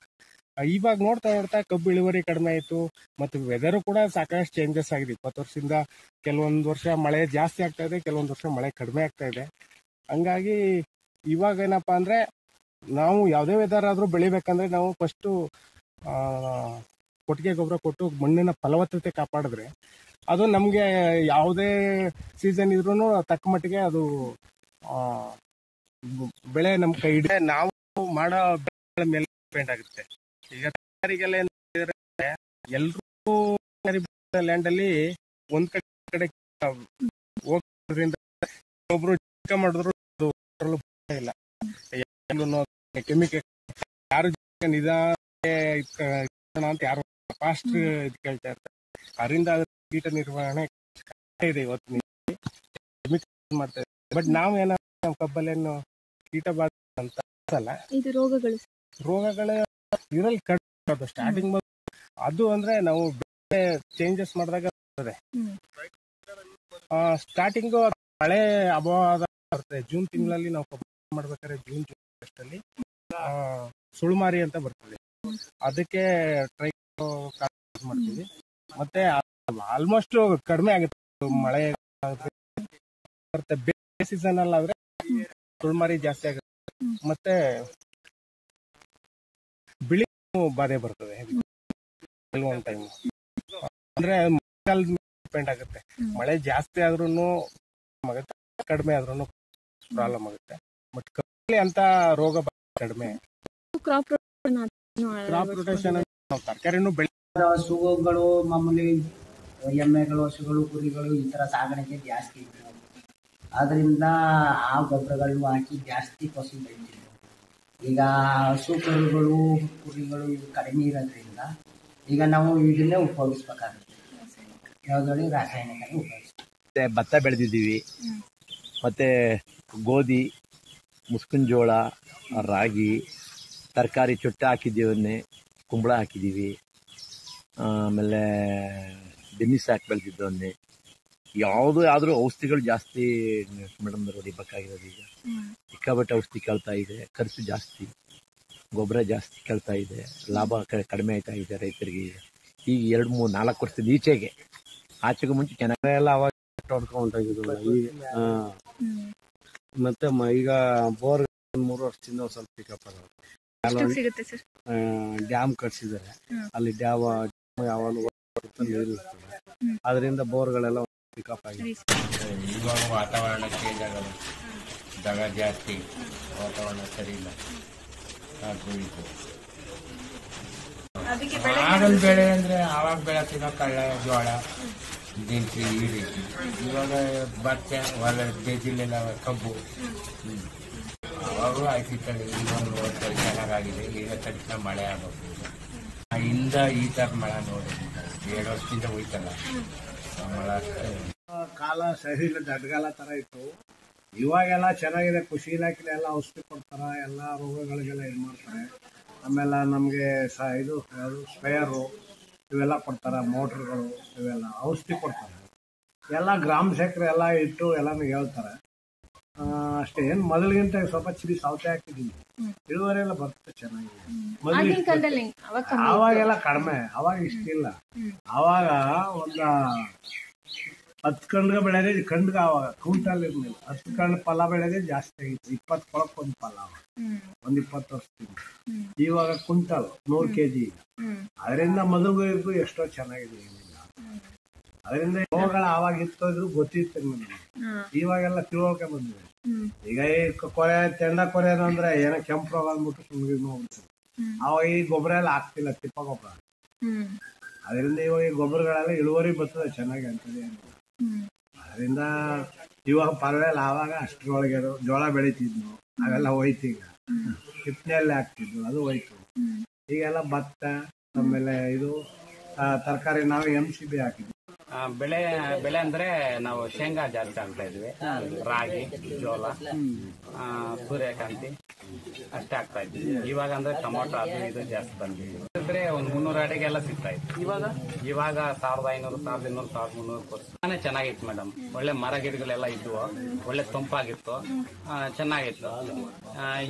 ಇವಾಗ ನೋಡ್ತಾ ನೋಡ್ತಾ ಕಬ್ಬು ಇಳುವರಿ ಕಡಿಮೆ ಆಯಿತು, ಮತ್ತು ವೆದರ್ ಕೂಡ ಸಾಕಷ್ಟು ಚೇಂಜಸ್ ಆಗಿದೆ. ಇಪ್ಪತ್ತು ವರ್ಷದಿಂದ ಕೆಲವೊಂದು ವರ್ಷ ಮಳೆ ಜಾಸ್ತಿ ಆಗ್ತಾ ಇದೆ, ಕೆಲವೊಂದು ವರ್ಷ ಮಳೆ ಕಡಿಮೆ ಆಗ್ತಾ ಇದೆ. ಹಂಗಾಗಿ ಇವಾಗ ಏನಪ್ಪಾ ಅಂದರೆ ನಾವು ಯಾವುದೇ ವೆದರ್ ಆದರೂ ಬೆಳಿಬೇಕಂದ್ರೆ ನಾವು ಫಸ್ಟು ಕೊಟ್ಟಿಗೆ ಗೊಬ್ಬರ ಕೊಟ್ಟು ಮಣ್ಣಿನ ಫಲವತ್ತತೆ ಕಾಪಾಡಿದ್ರೆ ಅದು ನಮಗೆ ಯಾವುದೇ ಸೀಸನ್ ಇದ್ರೂ ತಕ್ಕ ಮಟ್ಟಿಗೆ ಅದು ಬೆಳೆ ನಮ್ಮ ಕೈ ಹಿಡಿದೆ ನಾವು ಮಾಡೋ ಮೇಲೆ ಡಿಪೆಂಡ್ ಆಗುತ್ತೆ. ಈಗ ತರಕಾರಿಗೆಲ್ಲ ಏನ್ ಎಲ್ರೂ ಲ್ಯಾಂಡ್ ಅಲ್ಲಿ. ಒಂದ್ ಕಡೆ ಕಡೆ ಹೋಗೋದ್ರಿಂದ ಒಬ್ರು ಚಿಕ್ಕ ಮಾಡಿದ್ರು ಇಲ್ಲ. ಕೆಮಿಕಲ್ ಯಾರು ನಿಧಾನ ಅಂತ ಯಾರು ಫಾಸ್ಟ್ ಇದು ಕೇಳ್ತಾ ಇರ್ತಾರೆ. ಅದರಿಂದ ಅದ್ರ ಕೀಟ ನಿರ್ವಹಣೆ ಇದೆ ಇವತ್ತು ಮಾಡ್ತಾ ಬಟ್ ನಾವು ನಮ್ಮ ಕಬ್ಬಲ್ಲೇನು ಕೀಟ ಬಾಧ ಅಂತ ಅಲ್ಲ. ಇದು ರೋಗಗಳು. ರೋಗಗಳ ಇದ್ರಲ್ಲಿ ಕಡಿಮೆ ಸ್ಟಾರ್ಟಿಂಗ್ ಅದು ಅಂದ್ರೆ ನಾವು ಬೇರೆ ಚೇಂಜಸ್ ಮಾಡಿದಾಗ ಬರ್ತದೆ ಸ್ಟಾರ್ಟಿಂಗ್ ಮಳೆ ಅಭಾವ ಬರ್ತದೆ. ಜೂನ್ ತಿಂಗಳಲ್ಲಿ ನಾವು ಕಬ್ಬು ಮಾಡ್ಬೇಕಾದ್ರೆ ಜೂನ್ ಜೂನ್ ಸುಳುಮಾರಿ ಅಂತ ಬರ್ತದೆ. ಅದಕ್ಕೆ ಟ್ರೈ ಮಾಡ್ತೀವಿ. ಮತ್ತೆ ಆಲ್ಮೋಸ್ಟ್ ಕಡಿಮೆ ಆಗುತ್ತೆ. ಮಳೆ ಬರುತ್ತೆ ಬೇರೆ ಸೀಸನ್ ಅಲ್ಲಿ ಆದ್ರೆ ಸುಳ್ಮಾರಿ ಜಾಸ್ತಿ ಆಗುತ್ತೆ. ಮತ್ತೆ ಬಿಳಿ ಬಾಧೆ ಬರ್ತದೆ. ಕೆಲವೊಂದು ಟೈಮ್ ಅಂದ್ರೆ ಡಿಪೆಂಡ್ ಆಗುತ್ತೆ. ಮಳೆ ಜಾಸ್ತಿ ಆದ್ರೂ ಆಗುತ್ತೆ ಕಡಿಮೆ ಆದ್ರೂ ಪ್ರಾಬ್ಲಮ್ ಆಗುತ್ತೆ. ಬಟ್ ಕಬ್ಬಲ್ಲಿ ಅಂತ ರೋಗ ಕಡಿಮೆ. ಕ್ರಾಪ್ ಕ್ರಾಪ್ ರೊಟೇಷನ್ ತರಕಾರಿನೂ ಬೆಳೆ ಹಸುಗಳು ಮಾಮೂಲಿ ಎಮ್ಮೆಗಳು ಹಸುಗಳು ಕುರಿಗಳು ಈ ತರ ಸಾಗಾಣಿಕೆ ಜಾಸ್ತಿ ಆದ್ರಿಂದ ಆ ಗೊಬ್ಬರಗಳನ್ನು ಹಾಕಿ ಜಾಸ್ತಿ ಫಸಲು ಬೆಳಿತಿದ್ರು ಈಗ ಹಸು ಕರುಗಳು ಕುರಿಗಳು ಇವು ಕಡಿಮೆ ಇರೋದ್ರಿಂದ ಈಗ ನಾವು ಇದನ್ನೇ ಉಪಯೋಗಿಸ್ಬೇಕಾಗುತ್ತೆ. ಯಾವ್ದ್ರಲ್ಲಿ ರಾಸಾಯನಿಕ ಉಪಯೋಗಿಸ್ಬೇಕು. ಮತ್ತೆ ಭತ್ತ ಬೆಳೆದಿದ್ದೀವಿ. ಮತ್ತೆ ಗೋಧಿ ಮುಸ್ಕಿನ ಜೋಳ ರಾಗಿ ತರಕಾರಿ ಚುಟ್ಟ ಹಾಕಿದ್ದೀವನ್ನೇ ಕುಂಬಳ ಹಾಕಿದ್ದೀವಿ. ಆಮೇಲೆ ಹಾಕಿ ಬೆಳೆದಿದ್ದವನ್ನೇ ಯಾವುದೋ ಆದರೂ ಔಷಧಿಗಳು ಜಾಸ್ತಿ ಮೇಡಮ್ ಹೊಡಿಬೇಕಾಗಿರೋದು ಈಗ. ಸಿಕ್ಕಾಬಟ್ಟೆ ಔಷಧಿ ಕೇಳ್ತಾ ಇದೆ ಖರ್ಚು ಜಾಸ್ತಿ ಗೊಬ್ಬರ ಜಾಸ್ತಿ ಕೇಳ್ತಾ ಇದೆ ಲಾಭ ಕಡಿಮೆ ಆಯ್ತಾ ಇದೆ ರೈತರಿಗೆ. ಈಗ ಈಗ ಎರಡು ಮೂರು ನಾಲ್ಕು ವರ್ಷದ ಈಚೆಗೆ ಆಚೆಗೆ ಮುಂಚೆ ಚೆನ್ನಾಗಿ ಎಲ್ಲ ಅವಾಗ ಈಗ ಆ. ಮತ್ತೆ ಈಗ ಬೋರ್ ಮೂರು ವರ್ಷದಿಂದ ಸ್ವಲ್ಪ ಪಿಕಪ್ ಡ್ಯಾಮ್ ಕಟ್ಸಿದ್ದಾರೆ. ಅಲ್ಲಿ ಡ್ಯಾಮ್ ಯಾವಾಗಲೂ ನೀರು ಇರ್ತದೆ ಅದರಿಂದ ಬೋರ್ಗಳೆಲ್ಲ ಪಿಕಪ್ ಆಗಿದೆ ಇವಾಗ ವಾತಾವರಣ ಚೇಂಜ್ ಆಗಲ್ಲ ದಗ ಜಾಸ್ತಿ ವಾತಾವರಣ ಸರಿ ಇಲ್ಲ. ಅದು ಇದು. ಬೆಳೆ ಆಗಲ್ ಬೆಳೆ ಅಂದ್ರೆ ಆವಾಗ ಬೆಳಕಿನ ಕಳ್ಳ ಜೋಳ ದಿನಸಿ ಈ ರೀತಿ ಇವಾಗ ಭತ್ತ ಹೊಲ ಬೇಜಿಲೆಲ್ಲ ಕಬ್ಬು. ಹ್ಮ್. ಅವಾಗೂ ಆಯ್ತು ತಳಿ ಈಗ ಒಂದು ವರ್ಷ ಚೆನ್ನಾಗಾಗಿದೆ. ಈಗ ತಕ್ಷಣ ಮಳೆ ಆಗಬೇಕು. ಇಂದ ಈ ತರ ಮಳೆ ನೋಡಿ ಎರಡು ವರ್ಷದಿಂದ ಹೋಯ್ತಲ್ಲ. ಕಾಲ ಸರಿ ಇಲ್ಲ, ದಡ್ಗಾಲ ತರ ಇತ್ತು. ಇವಾಗೆಲ್ಲ ಚೆನ್ನಾಗಿದೆ ಕೃಷಿ ಇಲಾಖೆ ಎಲ್ಲ ಔಷಧಿ ಕೊಡ್ತಾರ, ಎಲ್ಲ ರೋಗಗಳಿಗೆಲ್ಲ ಇದು ಮಾಡ್ತಾರೆ. ಆಮೇಲೆ ನಮಗೆ ಸ ಇದು ಸ್ಪೇರು ಇವೆಲ್ಲ ಕೊಡ್ತಾರ, ಮೋಟ್ರ್ಗಳು ಇವೆಲ್ಲ ಔಷಧಿ ಕೊಡ್ತಾರೆ. ಎಲ್ಲ ಗ್ರಾಮ ಸೇಕ್ರೆ ಎಲ್ಲ ಇಟ್ಟು ಎಲ್ಲಾನು ಹೇಳ್ತಾರೆ. ಅಷ್ಟೇ. ಏನ್ ಮೊದಲಿಗಿಂತ ಸ್ವಲ್ಪ ಚಿಡಿ ಸೌತೆ ಹಾಕಿದೀನಿ ಇಳುವರಿ ಎಲ್ಲ ಬರ್ತದೆ ಚೆನ್ನಾಗಿದೆ ಅವಾಗೆಲ್ಲ ಕಡಿಮೆ. ಅವಾಗ ಇಷ್ಟಿಲ್ಲ. ಅವಾಗ ಒಂದ ಹತ್ತು ಕಂಡ್ಗ ಬೆಳೆದೇ ಕಂಡ್ಗ ಅವಾಗ ಕುಂಟಲ್ ಇರ್ಲಿಲ್ಲ. ಹತ್ತು ಕಂಡ್ ಫಲ ಬೆಳೆದೇ ಜಾಸ್ತಿ ಆಗಿತ್ತು. ಇಪ್ಪತ್ತು ಕೊಳಕ್ ಒಂದ್ ಫಲ ಅವಾಗ. ಒಂದ್ ಇಪ್ಪತ್ತು ವರ್ಷದಿಂದ. ಇವಾಗ ಕುಂಟಲ್ ನೂರ್ ಕೆಜಿ. ಅದರಿಂದ ಮದುವೆಗೂ ಎಷ್ಟೋ ಚೆನ್ನಾಗಿದೆ ಏನಿಲ್ಲ. ಅದರಿಂದ ರೋಗಗಳ ಅವಾಗ ಇತ್ತು ಗೊತ್ತಿತ್ತು ನಮ್ಗೆ. ಇವಾಗೆಲ್ಲ ತಿಳುವಳಿಕೆ ಬಂದಿದೆ. ಈಗ ಈ ಕೊಳೆ ಕೊರೆ ತೆಂಡ ಕೊರೆಯೋದು ಅಂದ್ರೆ ಏನೋ ಕೆಂಪು ರೋಗ ಅಂದ್ಬಿಟ್ಟು ಸುಮ್ಗೆ ಹೋಗ್ಬಿಡ್ತಾರೆ ಅವ ಅವಾಗ ಈ ಗೊಬ್ಬರ ಎಲ್ಲ ಹಾಕ್ತಿಲ್ಲ ತಿಪ್ಪ ಗೊಬ್ಬರ. ಅದರಿಂದ ಇವಾಗ ಈ ಗೊಬ್ಬರಗಳೆಲ್ಲ ಇಳುವರಿ ಬರ್ತದೆ ಚೆನ್ನಾಗಿ ಅಂತದೆ. ಅದರಿಂದ ಇವಾಗ ಪರವಾಗಿಲ್ಲ ಆವಾಗ ಅಷ್ಟರೊಳಗೆ ಜೋಳ ಬೆಳಿತಿದ್ವು ಅವೆಲ್ಲ ಹೋಯ್ತು ಈಗ ಕಿಪ್ನೆಯಲ್ಲಿ ಹಾಕ್ತಿದ್ವು ಅದು ಹೋಯ್ತು. ಈಗೆಲ್ಲ ಭತ್ತ ಆಮೇಲೆ ಇದು ತರಕಾರಿ ನಾವು ಎಂ ಸಿ ಬಿ ಹಾಕಿದ್ವಿ. ಬೆಳೆ ಬೆಳೆ ಅಂದ್ರೆ ನಾವು ಶೇಂಗಾ ಜಾಸ್ತಿ ಹಾಕ್ತಾ ಇದ್ವಿ. ರಾಗಿ ಜೋಳ ಆ, ಸೂರ್ಯಕಾಂತಿ ಅಷ್ಟೇ ಆಗ್ತಾ ಇದ್ವಿ. ಇವಾಗ ಅಂದ್ರೆ ಟೊಮೊಟೊ ಅದು ಇದು ಜಾಸ್ತಿ ಬಂದಿದೆ. ಅಂದ್ರೆ ಒಂದು ಮುನ್ನೂರು ಅಡಿಗೆಲ್ಲ ಸಿಗ್ತಾ ಇತ್ತು. ಇವಾಗ? ಇವಾಗ ಸಾವಿರದ ಐನೂರು ಸಾವಿರದ ಇನ್ನೂರು ಸಾವಿರದ ಮುನ್ನೂರು ಕೊಡ್ತಾನೆ ಚೆನ್ನಾಗಿತ್ತು ಮೇಡಮ್ ಒಳ್ಳೆ ಮರ ಗಿಡಗಳೆಲ್ಲ ಇದ್ವು. ಒಳ್ಳೆ ತಂಪಾಗಿತ್ತು. ಚೆನ್ನಾಗಿತ್ತು.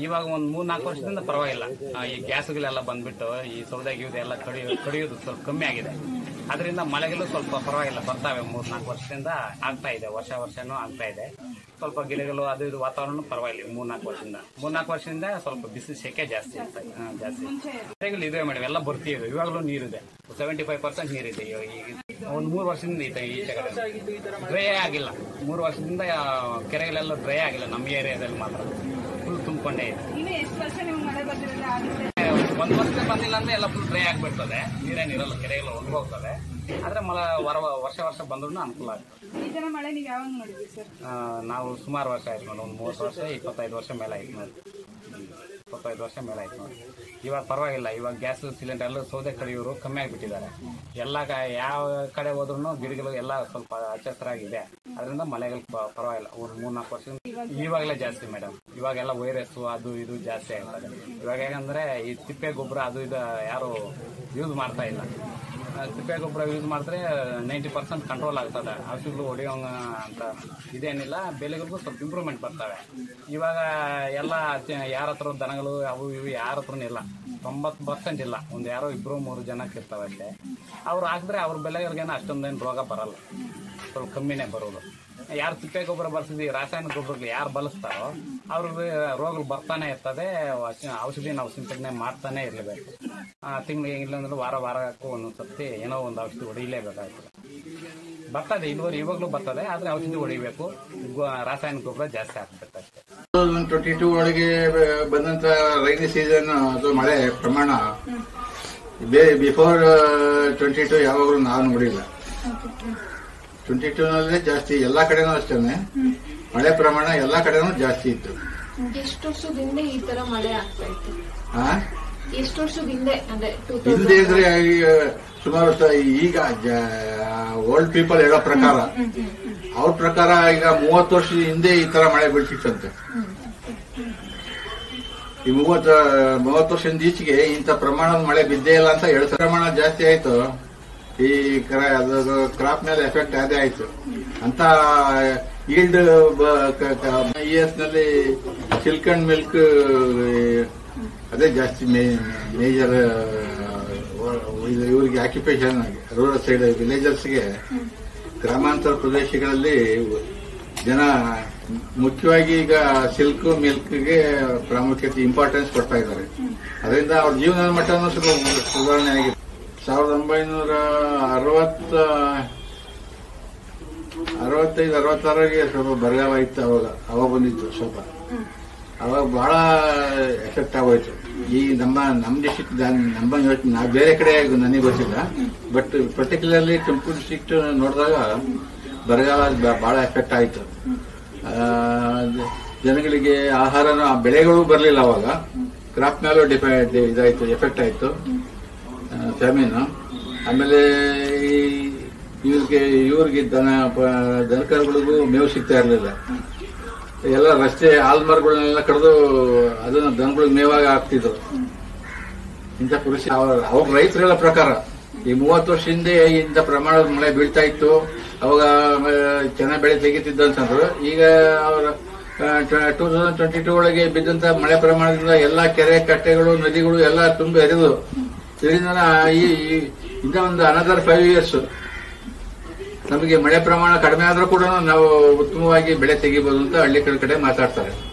ಇವಾಗ ಒಂದ್ ಮೂರ್ ನಾಲ್ಕು ವರ್ಷದಿಂದ ಪರವಾಗಿಲ್ಲ. ಈ ಗ್ಯಾಸ್ಗಳೆಲ್ಲ ಬಂದ್ಬಿಟ್ಟು ಈ ಸೌದೆ ಗೀದೆ ಎಲ್ಲ ಕಡಿಯೋ ಕಡಿಯೋದು ಸ್ವಲ್ಪ ಕಮ್ಮಿ ಆಗಿದೆ. ಅದರಿಂದ ಮಳೆಗಳು ಸ್ವಲ್ಪ ಪರವಾಗಿಲ್ಲ. ಬರ್ತಾವೆ ಮೂರ್ ನಾಲ್ಕು ವರ್ಷದಿಂದ ಆಗ್ತಾ ಇದೆ. ವರ್ಷ ವರ್ಷನೂ ಆಗ್ತಾ ಇದೆ. ಸ್ವಲ್ಪ ಗಿಡಗಳು ಅದು ಇದು ವಾತಾವರಣ ಪರವಾಗಿಲ್ಲ ಮೂರ್ ನಾಲ್ಕು ವರ್ಷದಿಂದ. ಮೂರ್ ನಾಲ್ಕು ವರ್ಷದಿಂದ ಸ್ವಲ್ಪ ಬಿಸಿಲು ಸೆಕೆ ಜಾಸ್ತಿ ಆಗ್ತಾ ಜಾಸ್ತಿ. ಇದೆ ಮೇಡಮ್. ಎಲ್ಲ ಬರ್ತೀವಿ. ಇವಾಗಲೂ ನೀರಿದೆ. ಸೆವೆಂಟಿ ಫೈವ್ ಪರ್ಸೆಂಟ್ ನೀರಿದೆ. ಇದೆ ಒಂದ್ ಮೂರು ವರ್ಷದಿಂದ ಐತೆ ಈಚೆ ಡ್ರೈ ಆಗಿಲ್ಲ. ಮೂರು ವರ್ಷದಿಂದ ಕೆರೆಗಳೆಲ್ಲ ಡ್ರೈ ಆಗಿಲ್ಲ. ನಮ್ಮ ಏರಿಯಾದಲ್ಲಿ ಮಾತ್ರ. ಫುಲ್ ತುಂಬಿಕೊಂಡೇ ಇದೆ. ಒಂದ್ ವರ್ಷ ಬಂದಿಲ್ಲ ಅಂದ್ರೆ ಎಲ್ಲ ಫುಲ್ ಡ್ರೈ ಆಗ್ಬಿಡ್ತದೆ. ನೀರೇನಿರಲ್ಲ ಕೆರೆಗೆಲ್ಲ ಒಣಗೋಗ್ತದೆ ಆದ್ರೆ ಮಳೆ ವರ ವರ್ಷ ವರ್ಷ ಬಂದ್ರೂ ಅನುಕೂಲ ಆಗ್ತದೆ. ನೀವು ಯಾವಾಗ ನೋಡಿದ್ರಿ ಸರ್? ನಾವು ಸುಮಾರು ವರ್ಷ ಆಯ್ತು ನೋಡಿ ಒಂದು ಮೂವತ್ತು ವರ್ಷ ಇಪ್ಪತ್ತೈದು ವರ್ಷ ಮೇಲೆ ಆಯ್ತು ನೋಡಿ ಇಪ್ಪತ್ತೈದು ವರ್ಷ ಮೇಲೆ ಆಯ್ತು ಇವಾಗ ಪರವಾಗಿಲ್ಲ, ಇವಾಗ ಗ್ಯಾಸ್ ಸಿಲಿಂಡರ್ ಎಲ್ಲ ಸೌದೆ ಕಡಿಯೋರು ಕಮ್ಮಿ ಆಗಿಬಿಟ್ಟಿದ್ದಾರೆ. ಎಲ್ಲ ಯಾವ ಕಡೆ ಹೋದ್ರು ಗಿಡಗಳು ಎಲ್ಲ ಸ್ವಲ್ಪ ಹಚ್ಚಹಸಿರಾಗಿದೆ ಅದರಿಂದ ಮಳೆಗಳು ಪರವಾಗಿಲ್ಲ, ಒಂದು ಮೂರ್ನಾಲ್ಕು ವರ್ಷ ಇವಾಗಲೇ ಜಾಸ್ತಿ ಮೇಡಮ್. ಇವಾಗೆಲ್ಲ ವೈರಸ್ ಅದು ಇದು ಜಾಸ್ತಿ ಆಗ್ತದೆ. ಇವಾಗ ಹೇಗಂದ್ರೆ ಈ ತಿಪ್ಪೆ ಗೊಬ್ಬರ ಅದು ಇದು ಯಾರು ಯೂಸ್ ಮಾಡ್ತಾ ಇಲ್ಲ. ತಿಪ್ಪೆ ಗೊಬ್ಬರ ಯೂಸ್ ಮಾಡಿದ್ರೆ ನೈಂಟಿ ಪರ್ಸೆಂಟ್ ಕಂಟ್ರೋಲ್ ಆಗ್ತದೆ. ಔಷಧಿಗಳು ಹೊಡೆಯೋಂಗ ಅಂತ ಇದೇನಿಲ್ಲ. ಬೆಲೆಗಳಿಗೂ ಸ್ವಲ್ಪ ಇಂಪ್ರೂವ್ಮೆಂಟ್ ಬರ್ತವೆ. ಇವಾಗ ಎಲ್ಲ ಯಾರ ಹತ್ರ ದನಗಳು ಅವು ಇವು ಯಾರ ಹತ್ರನೂ ಇಲ್ಲ. ತೊಂಬತ್ತು ಪರ್ಸೆಂಟ್ ಇಲ್ಲ. ಒಂದು ಯಾರೋ ಇಬ್ಬರು ಮೂರು ಜನಕ್ಕೆ ಇರ್ತವೆ ಅಷ್ಟೇ ಅವ್ರು ಹಾಕಿದ್ರೆ ಅವ್ರ ಬೆಲೆಗಳಿಗೇನು ಅಷ್ಟೊಂದೇನು ರೋಗ ಬರಲ್ಲ. ಸ್ವಲ್ಪ ಕಮ್ಮಿನೇ ಬರೋದು. ಯಾರು ತಿಪ್ಪೆ ಗೊಬ್ಬರ ಬಳಸಿದ್ವಿ, ರಾಸಾಯನಿಕ ಗೊಬ್ಬರಗಳು ಯಾರು ಬಳಸ್ತಾರೋ ಅವ್ರಿಗೆ ರೋಗಗಳು ಬರ್ತಾನೆ ಇರ್ತದೆ ಔಷ- ಔಷಧಿ ನಾವು ಸಿಂಪಡಣೆ ಮಾಡ್ತಾನೆ ಇರಲೇಬೇಕು. ತಿಂಗಳಿಗೆ ಇಲ್ಲಾಂದ್ರೆ ವಾರ ವಾರಕ್ಕೂ ಒಂದೊಂದು ಸರ್ತಿ ಏನೋ ಒಂದು ಔಷಧಿ ಹೊಡಿಲೇಬೇಕಾಗ್ತದೆ. ಬರ್ತದೆ ಇಳುವರಿ ಇವಾಗಲೂ ಬರ್ತದೆ, ಆದ್ರೆ ಔಷಧಿ ಹೊಡಿಬೇಕು. ರಾಸಾಯನಿಕ ಗೊಬ್ಬರ ಜಾಸ್ತಿ ಅಷ್ಟೇ ಟ್ವೆಂಟಿ ಟೂ ಒಳಗೆ ಬಂದಂತ ರೈನಿ ಸೀಸನ್ ಅದು ಮಳೆ ಪ್ರಮಾಣ. ಬಿಫೋರ್ ಟ್ವೆಂಟಿ ಟೂ ಯಾವಾಗಲೂ ನಾನು ನೋಡಿಲ್ಲ. ಟ್ವೆಂಟಿ ಟೂ ನಲ್ಲೇ ಜಾಸ್ತಿ ಎಲ್ಲಾ ಕಡೆನೂ ಅಷ್ಟೇನೆ. ಮಳೆ ಪ್ರಮಾಣ ಎಲ್ಲಾ ಕಡೆನೂ ಜಾಸ್ತಿ ಇತ್ತು. ಎಷ್ಟು ವರ್ಷದಿಂದ ಈ ತರ ಮಳೆ ಆಗ್ತಾ ಇತ್ತು? ಆ? ಎಷ್ಟು ವರ್ಷದಿಂದ ಹಿಂದೆ ಅಂದ್ರೆ ಟೂ ಹಿಂದೆ ಇದ್ರೆ ಈಗ ಸುಮಾರು ಸ- ಈಗ ಓಲ್ಡ್ ಪೀಪಲ್ ಹೇಳೋ ಪ್ರಕಾರ ಅವ್ರ ಪ್ರಕಾರ ಈಗ ಮೂವತ್ತು ವರ್ಷದ ಹಿಂದೆ ಈ ತರ ಮಳೆ ಬೀಳ್ತಿತ್ತಂತೆ. ಈ ಮೂವತ್ತು ಮೂವತ್ತು ವರ್ಷದಿಂದ ಈಚೆಗೆ ಇಂಥ ಪ್ರಮಾಣದ ಮಳೆ ಬಿದ್ದೇ ಇಲ್ಲ ಅಂತ ಹೇಳ್ತಾರೆ ಪ್ರಮಾಣ ಜಾಸ್ತಿ ಆಯ್ತು. ಈ ಕ್ರಾಪ್ ಮೇಲೆ ಎಫೆಕ್ಟ್ ಅದೇ ಆಯ್ತು. ಅಂತ ಈಲ್ಡ್ ಇಯರ್ಸ್ನಲ್ಲಿ ಸಿಲ್ಕ್ ಅಂಡ್ ಮಿಲ್ಕ್ ಅದೇ ಜಾಸ್ತಿ ಮೇಜರ್ ಇವರಿಗೆ ಆಕ್ಯುಪೇಷನ್ ರೂರಲ್ ಸೈಡ್ ವಿಲೇಜರ್ಸ್ಗೆ ಗ್ರಾಮಾಂತರ ಪ್ರದೇಶಗಳಲ್ಲಿ ಜನ ಮುಖ್ಯವಾಗಿ ಈಗ ಸಿಲ್ಕ್ ಮಿಲ್ಕ್ಗೆ ಪ್ರಾಮುಖ್ಯತೆ ಇಂಪಾರ್ಟೆನ್ಸ್ ಕೊಡ್ತಾ ಇದ್ದಾರೆ. ಅದರಿಂದ ಅವ್ರ ಜೀವನದ ಮಟ್ಟನೂ ಸ್ವಲ್ಪ ಸುಧಾರಣೆ ಆಗಿದೆ. ಸಾವಿರದ ಒಂಬೈನೂರ ಅರವತ್ತ, ಅರವತ್ತೈದು ಅರವತ್ತಾರಿಗೆ ಸ್ವಲ್ಪ ಬರಗಾಲ ಇತ್ತು ಅವಾಗ. ಅವಾಗ ಬಂದಿತ್ತು ಸ್ವಲ್ಪ. ಅವಾಗ ಬಹಳ ಎಫೆಕ್ಟ್ ಆಗೋಯ್ತು. ಈ ನಮ್ಮ ನಮ್ಮ ಡಿಸ್ಟಿಕ್ ನಮ್ಮ ನಾವು ಬೇರೆ ಕಡೆ ನನಗೆ ಗೊತ್ತಿಲ್ಲ. ಬಟ್ ಪರ್ಟಿಕ್ಯುಲರ್ಲಿ ತುಮಕೂರು ಡಿಸ್ಟಿಕ್ಟ್ ನೋಡಿದಾಗ ಬರಗಾಲ ಬಹಳ ಎಫೆಕ್ಟ್ ಆಯಿತು. ಜನಗಳಿಗೆ ಆಹಾರನ, ಬೆಳೆಗಳು ಬರಲಿಲ್ಲ ಅವಾಗ. ಕ್ರಾಪ್ ಮೇಲೂ ಡಿಪೆಂಡ್ ಇದಾಯ್ತು, ಎಫೆಕ್ಟ್ ಆಯ್ತು. ಫ್ಯಾಮಿನ್ ಆಮೇಲೆ ಇವ್ರಿಗೆ ಇವ್ರಿಗೆ ದನ ದನಕರುಗಳಿಗೂ ಮೇವು ಸಿಗ್ತಾ ಇರಲಿಲ್ಲ. ಎಲ್ಲ ರಸ್ತೆ ಆಲ್ಮರ್ಗಳನ್ನೆಲ್ಲ ಕಡಿದು ಅದನ್ನ ದನಗಳಿಗೆ ಮೇವಾಗ ಹಾಕ್ತಿದ್ರು. ಇಂಥ ಪರಿಸ್ಥಿತಿ ಅವ್ರ ರೈತರೆಲ್ಲ ಪ್ರಕಾರ, ಈ ಮೂವತ್ತು ವರ್ಷ ಹಿಂದೆ ಇಂಥ ಪ್ರಮಾಣದ ಮಳೆ ಬೀಳ್ತಾ ಇತ್ತು. ಅವಾಗ ಚೆನ್ನಾಗಿ ಬೆಳೆ ತೆಗಿತಿದ್ದ ಅಂತಂದ್ರು. ಈಗ ಅವರ ಟೂ ತೌಸಂಡ್ ಟ್ವೆಂಟಿ ಟೂ ಒಳಗೆ ಬಿದ್ದಂತ ಮಳೆ ಪ್ರಮಾಣದಿಂದ ಎಲ್ಲಾ ಕೆರೆ ಕಟ್ಟೆಗಳು, ನದಿಗಳು ಎಲ್ಲ ತುಂಬಿ ಹರಿದು ಇದರಿಂದ ಈ ಇನ್ನ ಒಂದು ಅನದರ್ ಫೈವ್ ಇಯರ್ಸ್ ನಮಗೆ ಮಳೆ ಪ್ರಮಾಣ ಕಡಿಮೆ ಆದ್ರೂ ಕೂಡ ನಾವು ಉತ್ತಮವಾಗಿ ಬೆಳೆ ತೆಗಿಬಹುದು ಅಂತ ಹಳ್ಳಿ ಕಡೆ ಕಡೆ ಮಾತಾಡ್ತಾರೆ.